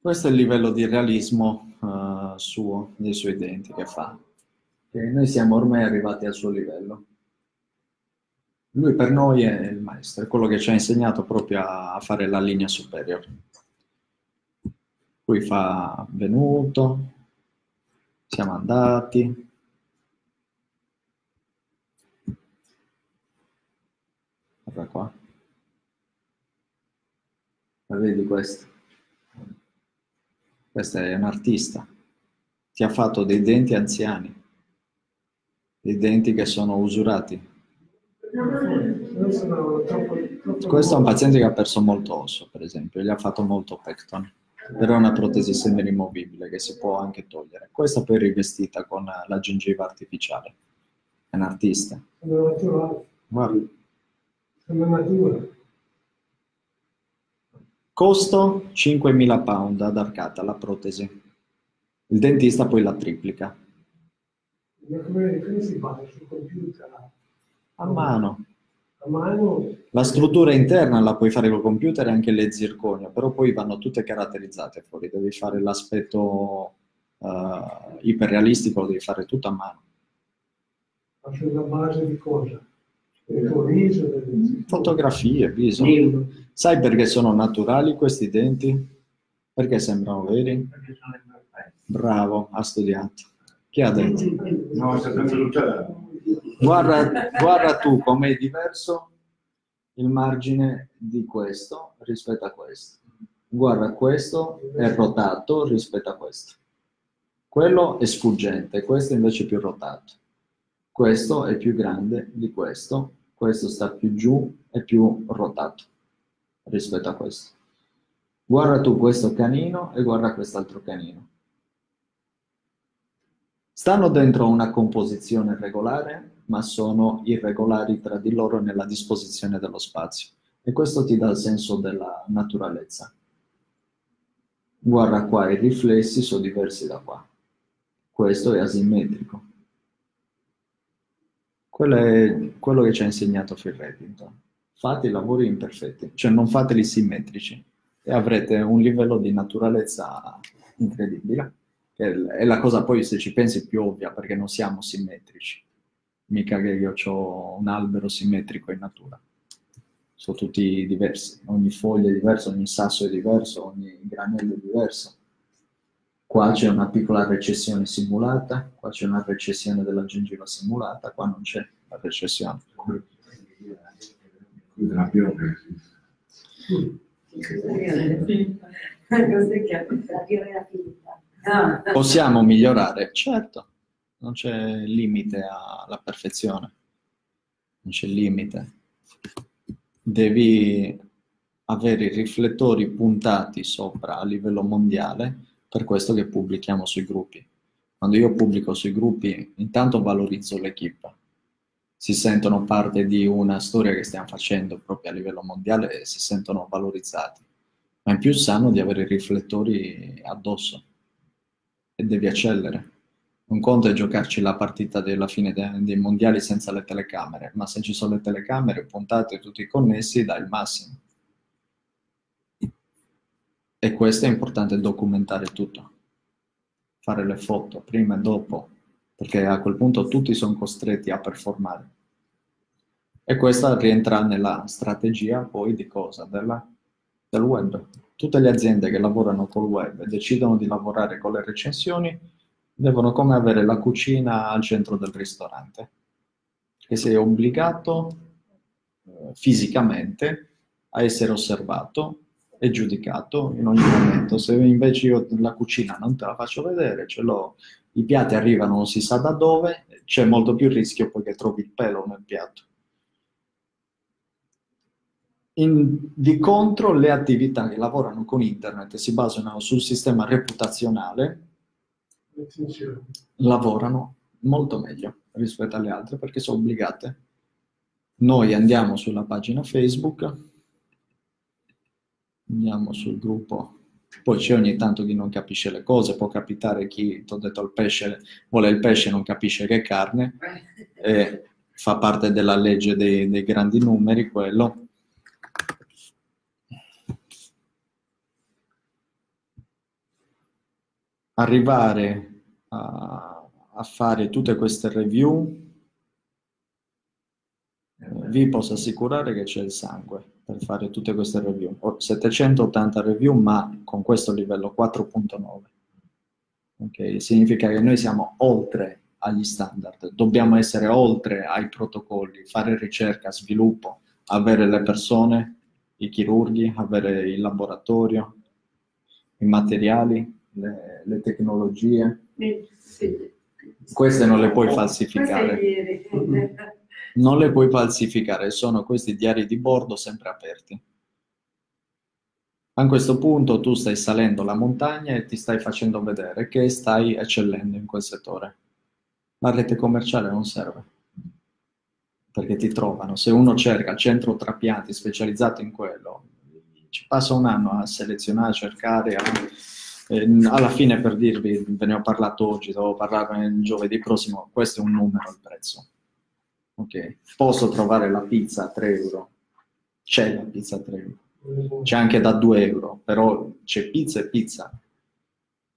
Questo è il livello di realismo eh, suo, dei suoi denti che fa. Che noi siamo ormai arrivati al suo livello. Lui per noi è il maestro, è quello che ci ha insegnato proprio a fare la linea superiore. Poi fa venuto, siamo andati. Guarda qua. La vedi questo? Questo è un artista. Ti ha fatto dei denti anziani, dei denti che sono usurati. Questo è un paziente che ha perso molto osso, per esempio, gli ha fatto molto pectone, però è una protesi semi-rimovibile che si può anche togliere. Questa poi è rivestita con la gengiva artificiale. È un artista. Guarda. Costo 5.000 pound ad arcata la protesi. Il dentista poi la triplica. Come, come si fa sul computer? A mano. A mano? La struttura interna la puoi fare col computer e anche le zirconio, però poi vanno tutte caratterizzate fuori. Devi fare l'aspetto uh, iperrealistico, lo devi fare tutto a mano. Faccio una base di cosa? Viso? Fotografie, viso. Sai perché sono naturali questi denti? Perché sembrano veri? Bravo, ha studiato. Chi ha detto? No, sta Guarda, guarda tu com'è diverso il margine di questo rispetto a questo. Guarda, questo è rotato rispetto a questo. Quello è sfuggente, questo invece è più rotato. Questo è più grande di questo, questo sta più giù e più rotato rispetto a questo. Guarda tu questo canino e guarda quest'altro canino. Stanno dentro una composizione regolare, ma sono irregolari tra di loro nella disposizione dello spazio. E questo ti dà il senso della naturalezza. Guarda qua, i riflessi sono diversi da qua. Questo è asimmetrico. Quello è quello che ci ha insegnato Phil Reddington. Fate i lavori imperfetti, cioè non fateli simmetrici e avrete un livello di naturalezza incredibile. È la cosa poi, se ci pensi, più ovvia, perché non siamo simmetrici. Mica che io ho un albero simmetrico in natura. Sono tutti diversi, ogni foglia è diversa, ogni sasso è diverso, ogni granello è diverso. Qua c'è una piccola recessione simulata, qua c'è una recessione della gengiva simulata, qua non c'è la recessione. la pioggia. Cos'è che La teoria finta. Ah, Possiamo migliorare? Certo, non c'è limite alla perfezione, non c'è limite. Devi avere i riflettori puntati sopra a livello mondiale, per questo che pubblichiamo sui gruppi. Quando io pubblico sui gruppi, intanto valorizzo l'equipe, si sentono parte di una storia che stiamo facendo proprio a livello mondiale e si sentono valorizzati, ma in più sanno di avere i riflettori addosso e devi accellere. Un conto è giocarci la partita della fine de- dei mondiali senza le telecamere, ma se ci sono le telecamere puntate tutti connessi, dai il massimo. E questo è importante documentare tutto, fare le foto prima e dopo, perché a quel punto tutti sono costretti a performare. E questa rientra nella strategia poi di cosa? Della, del web. Tutte le aziende che lavorano col web e decidono di lavorare con le recensioni devono come avere la cucina al centro del ristorante, che sei obbligato eh, fisicamente a essere osservato e giudicato in ogni momento. Se invece io la cucina non te la faccio vedere, ce l'ho, i piatti arrivano non si sa da dove, c'è molto più rischio poi che trovi il pelo nel piatto. In- di contro, le attività che lavorano con internet e si basano sul sistema reputazionale lavorano molto meglio. rispetto alle altre perché sono obbligate. Noi andiamo sulla pagina Facebook, andiamo sul gruppo, poi c'è ogni tanto chi non capisce le cose, può capitare chi, ti ho detto, il pesce vuole il pesce e non capisce che è carne, fa parte della legge dei, dei grandi numeri quello. Arrivare a, a fare tutte queste review eh, vi posso assicurare che c'è il sangue per fare tutte queste review. Ho 780 review, ma con questo livello 4.9. Ok, significa che noi siamo oltre agli standard, dobbiamo essere oltre ai protocolli, fare ricerca, sviluppo, avere le persone, i chirurghi, avere il laboratorio, i materiali, le, le tecnologie. Queste non le puoi falsificare. Non le puoi falsificare, sono questi diari di bordo sempre aperti. A questo punto tu stai salendo la montagna e ti stai facendo vedere che stai eccellendo in quel settore. La rete commerciale non serve, perché ti trovano. Se uno cerca centro trapianti specializzato in quello, ci passa un anno a selezionare, a cercare, a... alla fine per dirvi, ve ne ho parlato oggi, devo parlarne giovedì prossimo, questo è un numero il prezzo ok? Posso trovare la pizza a 3 euro, c'è la pizza a 3 euro, c'è anche da 2 euro, però c'è pizza e pizza.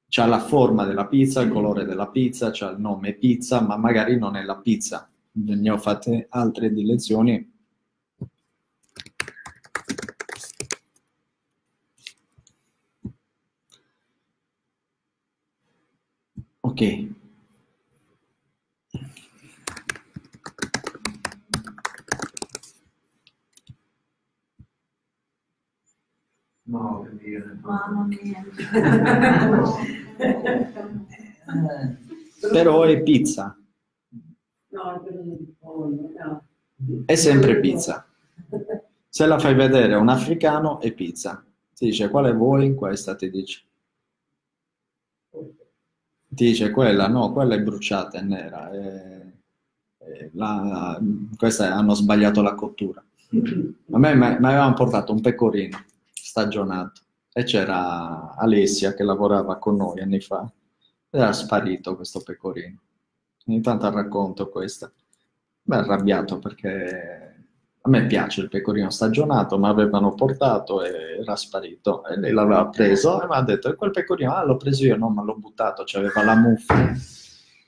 C'ha la forma della pizza, il colore della pizza, c'ha il nome pizza, ma magari non è la pizza. Ne ho fatte altre di lezioni. Ok, No. Mamma mia. Però è pizza. No, no. È sempre pizza. Se la fai vedere a un africano è pizza. Ti dice quale vuoi? Questa ti dice. Ti dice quella, no, quella è bruciata, è nera. È, è la, questa hanno sbagliato la cottura. A me mi avevano portato un pecorino stagionato e c'era Alessia che lavorava con noi anni fa ed era sparito questo pecorino. Ogni tanto racconto questa. Mi arrabbiato perché a me piace il pecorino stagionato, ma avevano portato e era sparito. E lei l'aveva preso e mi ha detto: E quel pecorino, ah, l'ho preso io, no, ma l'ho buttato, c'aveva la muffa.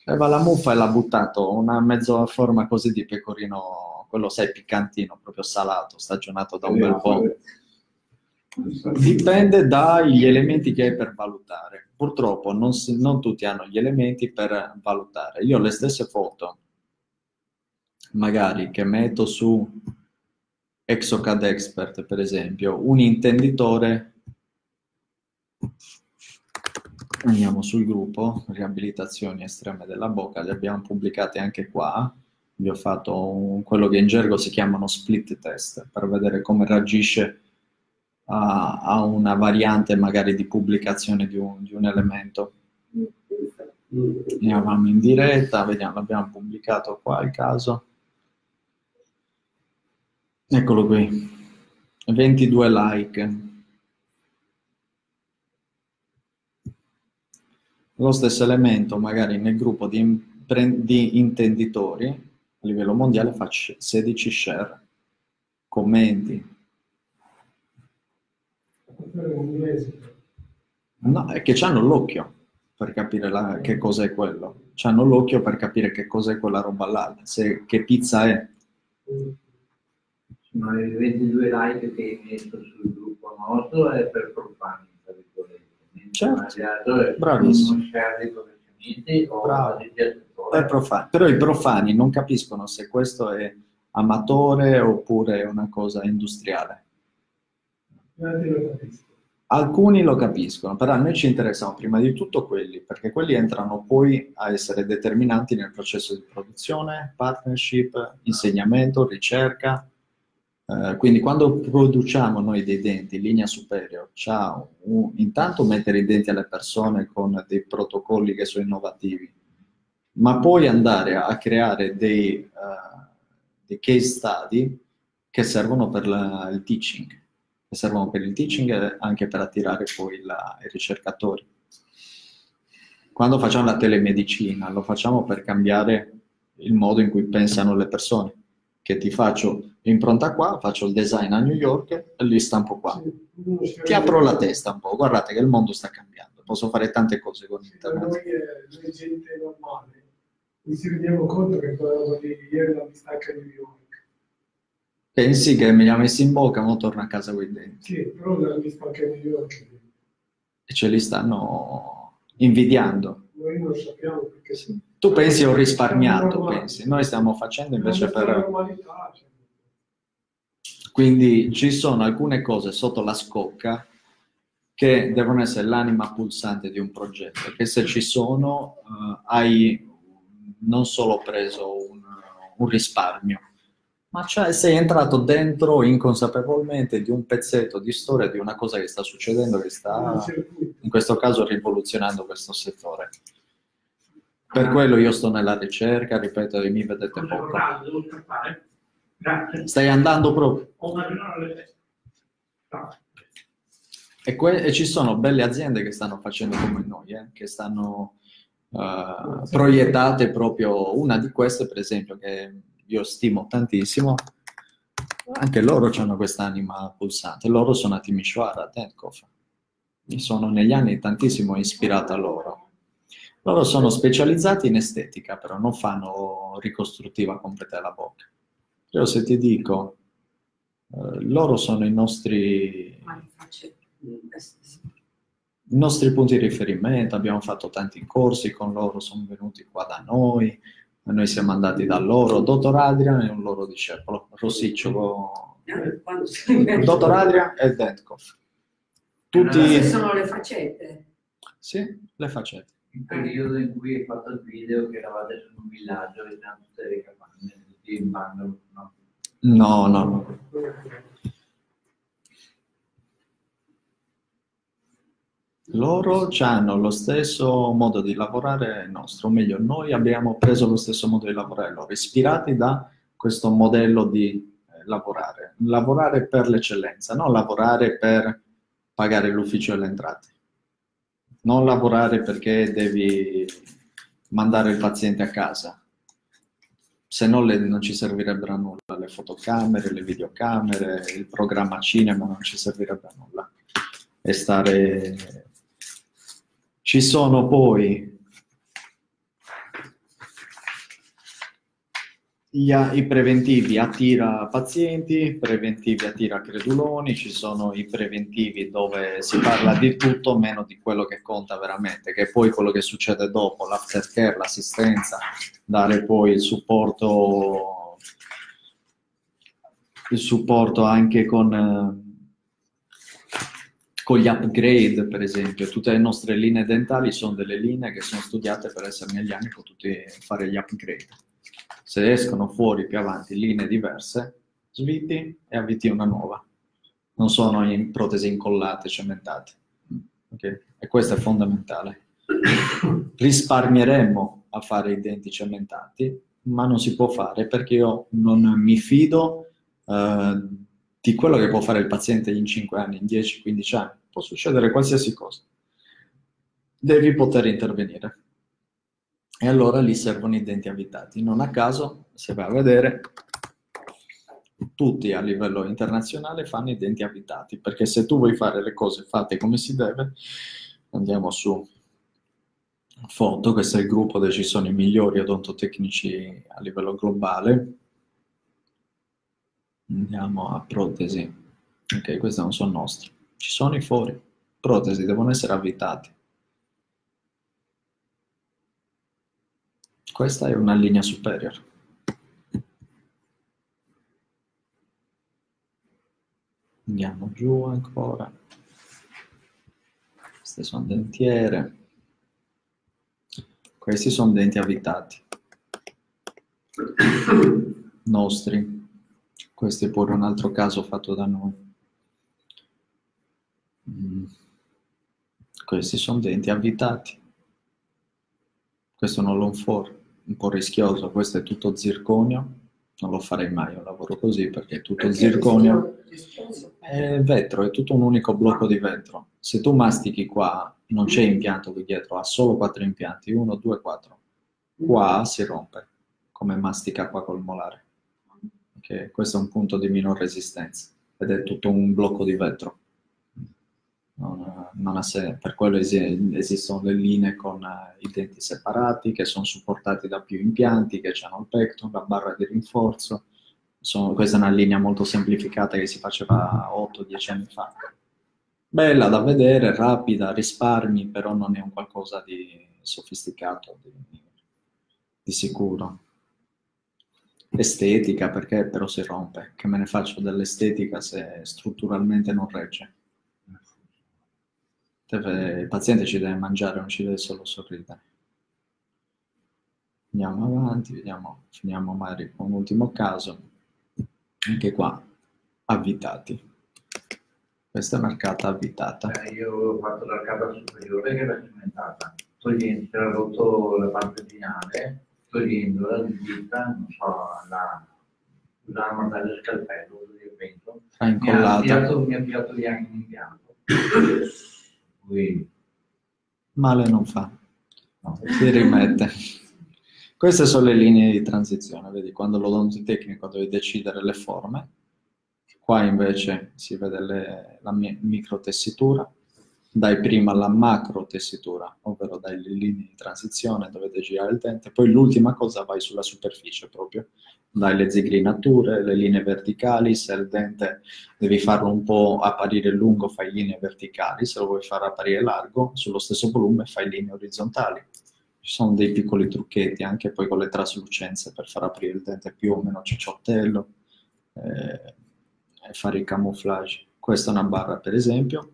Aveva la muffa e l'ha buttato, una mezza forma così di pecorino, quello sai, piccantino, proprio salato, stagionato da un bel po'. Dipende dagli elementi che hai per valutare. Purtroppo non, si- non tutti hanno gli elementi per valutare. Io le stesse foto, magari che metto su Exocad Expert, per esempio, un intenditore. Andiamo sul gruppo, riabilitazioni estreme della bocca, le abbiamo pubblicate anche qua. Vi ho fatto un- quello che in gergo si chiamano split test per vedere come reagisce a, a una variante magari di pubblicazione di un, di un elemento. Andiamo in diretta, vediamo, abbiamo pubblicato qua il caso. Eccolo qui, 22 like. Lo stesso elemento magari nel gruppo di, di intenditori a livello mondiale fa 16 share, commenti, è. No, è che hanno l'occhio per capire la- che cos'è quello. Hanno l'occhio per capire che cos'è quella roba là, se, che pizza è. Sono i 22 like che metto sul gruppo nostro è per profani, tra virgolette. Certo. Bravissimo. Per profani. Però i profani non capiscono se questo è amatore oppure è una cosa industriale. Alcuni lo capiscono, però a noi ci interessano prima di tutto quelli, perché quelli entrano poi a essere determinanti nel processo di produzione, partnership, insegnamento, ricerca. Eh, quindi quando produciamo noi dei denti in linea superior, c'ha un- intanto mettere i denti alle persone con dei protocolli che sono innovativi, ma puoi andare a creare dei, eh, dei case study che servono per la- il teaching, che servono per il teaching e anche per attirare poi la- i ricercatori. Quando facciamo la telemedicina, lo facciamo per cambiare il modo in cui pensano le persone. Che ti faccio l'impronta qua, faccio il design a New York e li stampo qua. Ti apro la testa un po', guardate che il mondo sta cambiando, posso fare tante cose con internet. noi, è, noi gente normale, mi si rendiamo conto che quella roba di ieri non mi stacca New York. Pensi che me li ha messi in bocca, ma torno a casa con i denti. Sì, però non mi stacca New York. E ce li stanno invidiando. Noi non sappiamo perché sì. Tu pensi ho risparmiato, pensi. Noi stiamo facendo invece per... cioè. Quindi ci sono alcune cose sotto la scocca che devono essere l'anima pulsante di un progetto, che se ci sono eh, hai non solo preso un, un risparmio, ma cioè sei entrato dentro inconsapevolmente di un pezzetto di storia di una cosa che sta succedendo, che sta in questo caso rivoluzionando questo settore. Per quello io sto nella ricerca, ripeto, e mi vedete poco. Scappare. Grazie. Stai andando proprio. E, que- e ci sono belle aziende che stanno facendo come noi, eh, che stanno eh, proiettate proprio, una di queste per esempio che io stimo tantissimo, anche loro hanno quest'anima pulsante, loro sono a Timișoara, a Tetkov. Mi sono negli anni tantissimo ispirato a loro. Loro sono specializzati in estetica, però non fanno ricostruttiva completa della bocca. Io se ti dico, eh, loro sono i nostri i nostri punti di riferimento, abbiamo fatto tanti corsi con loro, sono venuti qua da noi, noi siamo andati da loro. Dottor Adrian è un loro discepolo, Rossiccio, Dottor Adrian e Dentkov. Se Tutti, sono le faccette. sì, le faccette. Il periodo in cui hai fatto il video che eravate su un villaggio e c'erano tutte le capanne, tutti in bando, no? No, no, no. Loro hanno lo stesso modo di lavorare nostro, o meglio, noi abbiamo preso lo stesso modo di lavorare loro, ispirati da questo modello di eh, lavorare. Lavorare per l'eccellenza, non lavorare per pagare l'ufficio delle entrate. Non lavorare perché devi mandare il paziente a casa, se no le- non ci servirebbero a nulla le fotocamere, le videocamere, il programma cinema non ci servirebbe a nulla. E stare... Ci sono poi gli a- i preventivi attira pazienti, preventivi attira creduloni, ci sono i preventivi dove si parla di tutto meno di quello che conta veramente, che è poi quello che succede dopo, l'aftercare, l'assistenza, dare poi il supporto, il supporto anche con, con gli upgrade, per esempio. Tutte le nostre linee dentali sono delle linee che sono studiate per essere negli anni potuti fare gli upgrade. Se escono fuori più avanti linee diverse, sviti e avviti una nuova. Non sono in protesi incollate, cementate. Ok? E questo è fondamentale risparmieremmo a fare i denti cementati, ma non si può fare perché io non mi fido eh, di quello che può fare il paziente in 5 anni, in 10, 15 anni. Può succedere qualsiasi cosa. Devi poter intervenire. E allora lì servono i denti avvitati. Non a caso, se vai a vedere, tutti a livello internazionale fanno i denti avvitati, perché se tu vuoi fare le cose fatte come si deve, andiamo su foto, questo è il gruppo dove ci sono i migliori odontotecnici a livello globale. Andiamo a protesi. Ok, questi non sono nostri. Ci sono i fori. Protesi devono essere avvitati. Questa è una linea superior. Andiamo giù ancora. Queste sono dentiere. Questi sono denti avvitati. Nostri. Questo è pure un altro caso fatto da noi. Mm. Questi sono denti avvitati. Questo è un all on four. Un po' rischioso, questo è tutto zirconio, non lo farei mai un lavoro così perché è tutto Perché zirconio. È vetro, è tutto un unico blocco di vetro. Se tu mastichi qua, non c'è impianto qui dietro, ha solo quattro impianti, uno, due, quattro. Qua si rompe, come mastica qua col molare. Ok, Questo è un punto di minor resistenza ed è tutto un blocco di vetro. Non, non ha se- per quello esi- esistono le linee con eh, i denti separati che sono supportati da più impianti, che hanno il pectore, la barra di rinforzo. Sono- questa è una linea molto semplificata che si faceva 8-10 anni fa. Bella da vedere, rapida, risparmi, però non è un qualcosa di sofisticato, di, di sicuro. Estetica, perché però si rompe. Che me ne faccio dell'estetica se strutturalmente non regge? Deve- il paziente ci deve mangiare, non ci deve solo sorridere. Andiamo avanti, vediamo, finiamo magari con un ultimo caso. Anche qua, avvitati. Questa è marcata avvitata. Eh, io ho fatto l'arcata superiore che era cimentata, togliendo, era rotto la parte finale, togliendola di vita, non so, la, usava magari il scalpello, Ha mi ha incollata. piato, mi ha piato via anche in impianto. Quindi, Male non fa. no. si rimette. Queste sono le linee di transizione, vedi, quando l'odontotecnico deve decidere le forme, qua invece si vede le- la mi- microtessitura, dai prima la macrotessitura, ovvero dai linee di transizione, dovete girare il dente, poi l'ultima cosa vai sulla superficie proprio, dai le zigrinature, le linee verticali, se il dente devi farlo un po' apparire lungo fai linee verticali, se lo vuoi far apparire largo, sullo stesso volume fai linee orizzontali. Ci sono dei piccoli trucchetti anche poi con le traslucenze per far aprire il dente più o meno cicciottello eh, e fare il camouflage. Questa è una barra per esempio,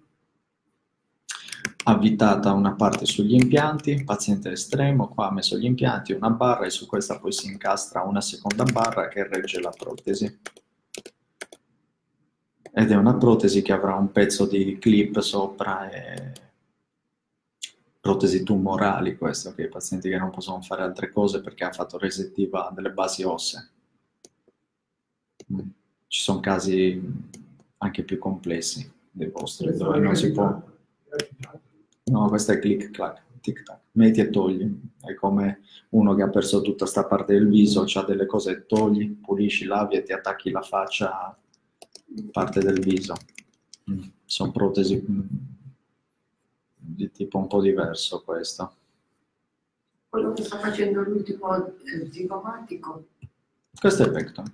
avvitata una parte sugli impianti, paziente estremo, qua ha messo gli impianti, una barra e su questa poi si incastra una seconda barra che regge la protesi. Ed è una protesi che avrà un pezzo di clip sopra e protesi tumorali questo, che i pazienti che non possono fare altre cose perché ha fatto resettiva delle basi ossee. Mm. Ci sono casi anche più complessi dei vostri dove non si può... No, questo è click clack, tic tac. Metti e togli. È come uno che ha perso tutta sta parte del viso, c'ha delle cose, togli, pulisci, lavi e ti attacchi la faccia parte del viso. Mm. Sono protesi mm, di tipo un po' diverso questo. Quello che sta facendo l'ultimo eh, zigomatico. Questo è Pecton.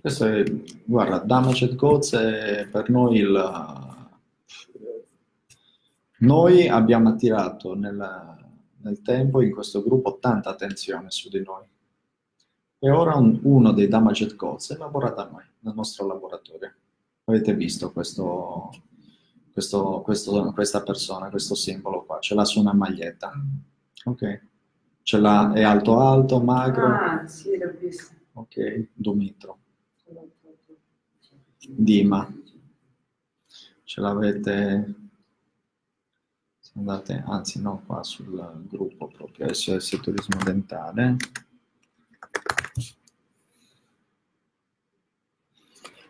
Questo è, guarda, Damaged Goats è per noi il... Noi abbiamo attirato nel, nel tempo in questo gruppo tanta attenzione su di noi. E ora un- uno dei Damaged Goats lavora da noi, nel nostro laboratorio. Avete visto questo, questo- questo- questa persona, questo simbolo qua, ce l'ha su una maglietta. Ok? Ce l'ha, è alto alto, magro. Ah, sì, l'ho visto. Ok, Dumitro. Dima. Ce l'avete? Se andate, anzi no, qua sul gruppo proprio SOS Turismo Dentale.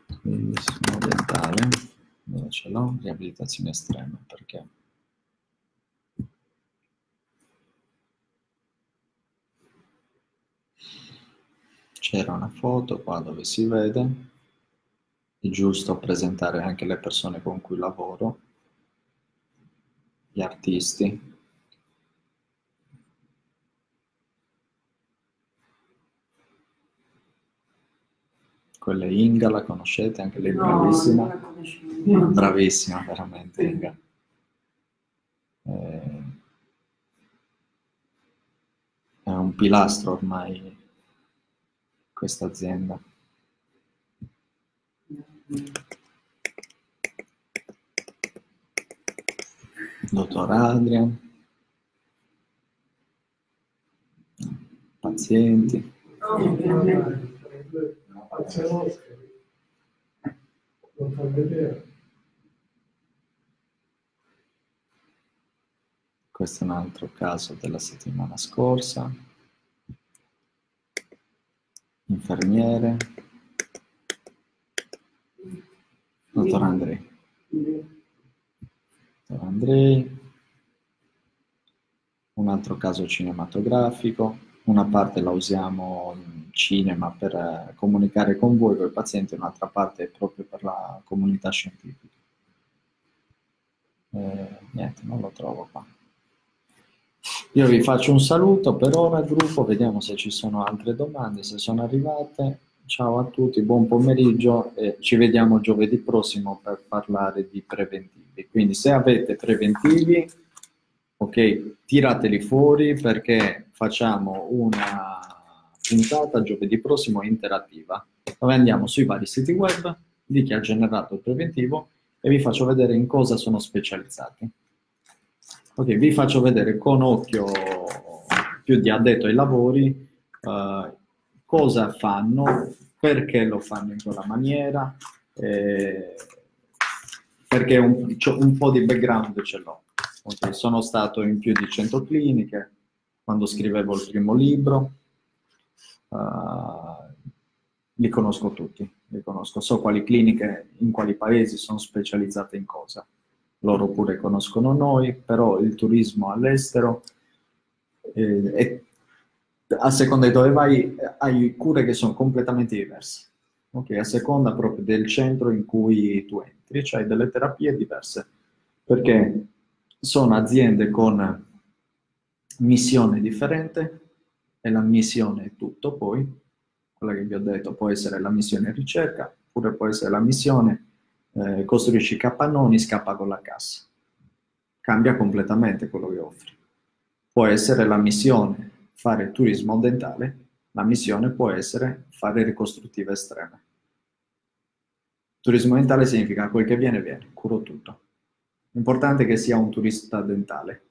Turismo Dentale, dove ce l'ho? Riabilitazione estrema, perché? C'era una foto qua dove si vede, è giusto presentare anche le persone con cui lavoro, gli artisti. Quella è Inga, la conoscete? Anche lei è No, bravissima. non la conoscevo. Bravissima, veramente Inga. Eh, È un pilastro ormai questa azienda. Dottor Adrian, pazienti. Questo è un altro caso della settimana scorsa. Infermiere. Dottor Andrei. Dottor Andrei. Un altro caso cinematografico. Una parte la usiamo in cinema per eh, comunicare con voi, con i pazienti, un'altra parte è proprio per la comunità scientifica. Eh, niente, non lo trovo qua. Io vi faccio un saluto per ora, gruppo, vediamo se ci sono altre domande, se sono arrivate. Ciao a tutti, buon pomeriggio e ci vediamo giovedì prossimo per parlare di preventivi. Quindi se avete preventivi, ok, tirateli fuori perché facciamo una puntata giovedì prossimo interattiva dove andiamo sui vari siti web di chi ha generato il preventivo e vi faccio vedere in cosa sono specializzati. Ok, vi faccio vedere con occhio più di addetto ai lavori uh, cosa fanno, perché lo fanno in quella maniera, eh, perché un, un, po' di background ce l'ho. Okay, sono stato in più di 100 cliniche quando scrivevo il primo libro, uh, li conosco tutti, li conosco, so quali cliniche, in quali paesi sono specializzate in cosa loro pure conoscono noi, però il turismo all'estero, eh, è, a seconda di dove vai, hai cure che sono completamente diverse, okay? a seconda proprio del centro in cui tu entri, cioè delle terapie diverse, perché sono aziende con missione differente e la missione è tutto poi, quella che vi ho detto può essere la missione ricerca, oppure può essere la missione eh, costruisci capannoni, scappa con la cassa. Cambia completamente quello che offri. Può essere la missione fare turismo dentale, la missione può essere fare ricostruttive estreme. Turismo dentale significa quel che viene, viene, curo tutto. L'importante è che sia un turista dentale.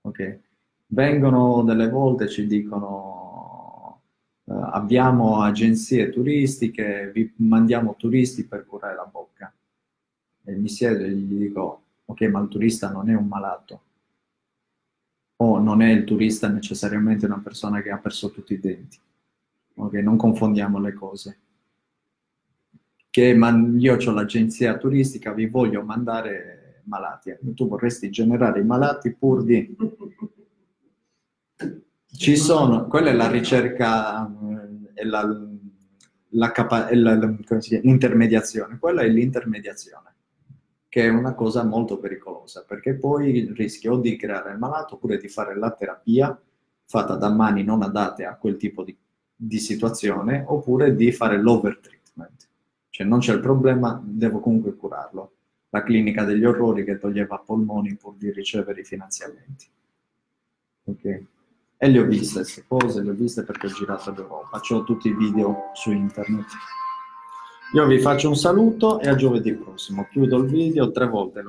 Okay? Vengono delle volte, ci dicono eh, abbiamo agenzie turistiche, vi mandiamo turisti per curare la bocca e mi siedo e gli dico, ok, ma il turista non è un malato, o non è il turista necessariamente una persona che ha perso tutti i denti. Ok, non confondiamo le cose. Che ma io ho l'agenzia turistica, vi voglio mandare malati. Tu vorresti generare i malati pur di... Ci sono, quella è la ricerca, eh, è la, la capa, è la, l'intermediazione, quella è l'intermediazione che è una cosa molto pericolosa, perché poi rischi o di creare il malato oppure di fare la terapia fatta da mani non adatte a quel tipo di, di situazione, oppure di fare l'overtreatment. Cioè non c'è il problema, devo comunque curarlo. La clinica degli orrori che toglieva polmoni pur di ricevere i finanziamenti. Ok? E le ho viste queste cose, le ho viste perché ho girato l'Europa, ho tutti i video su internet. Io vi faccio un saluto e a giovedì prossimo. Chiudo il video, tre volte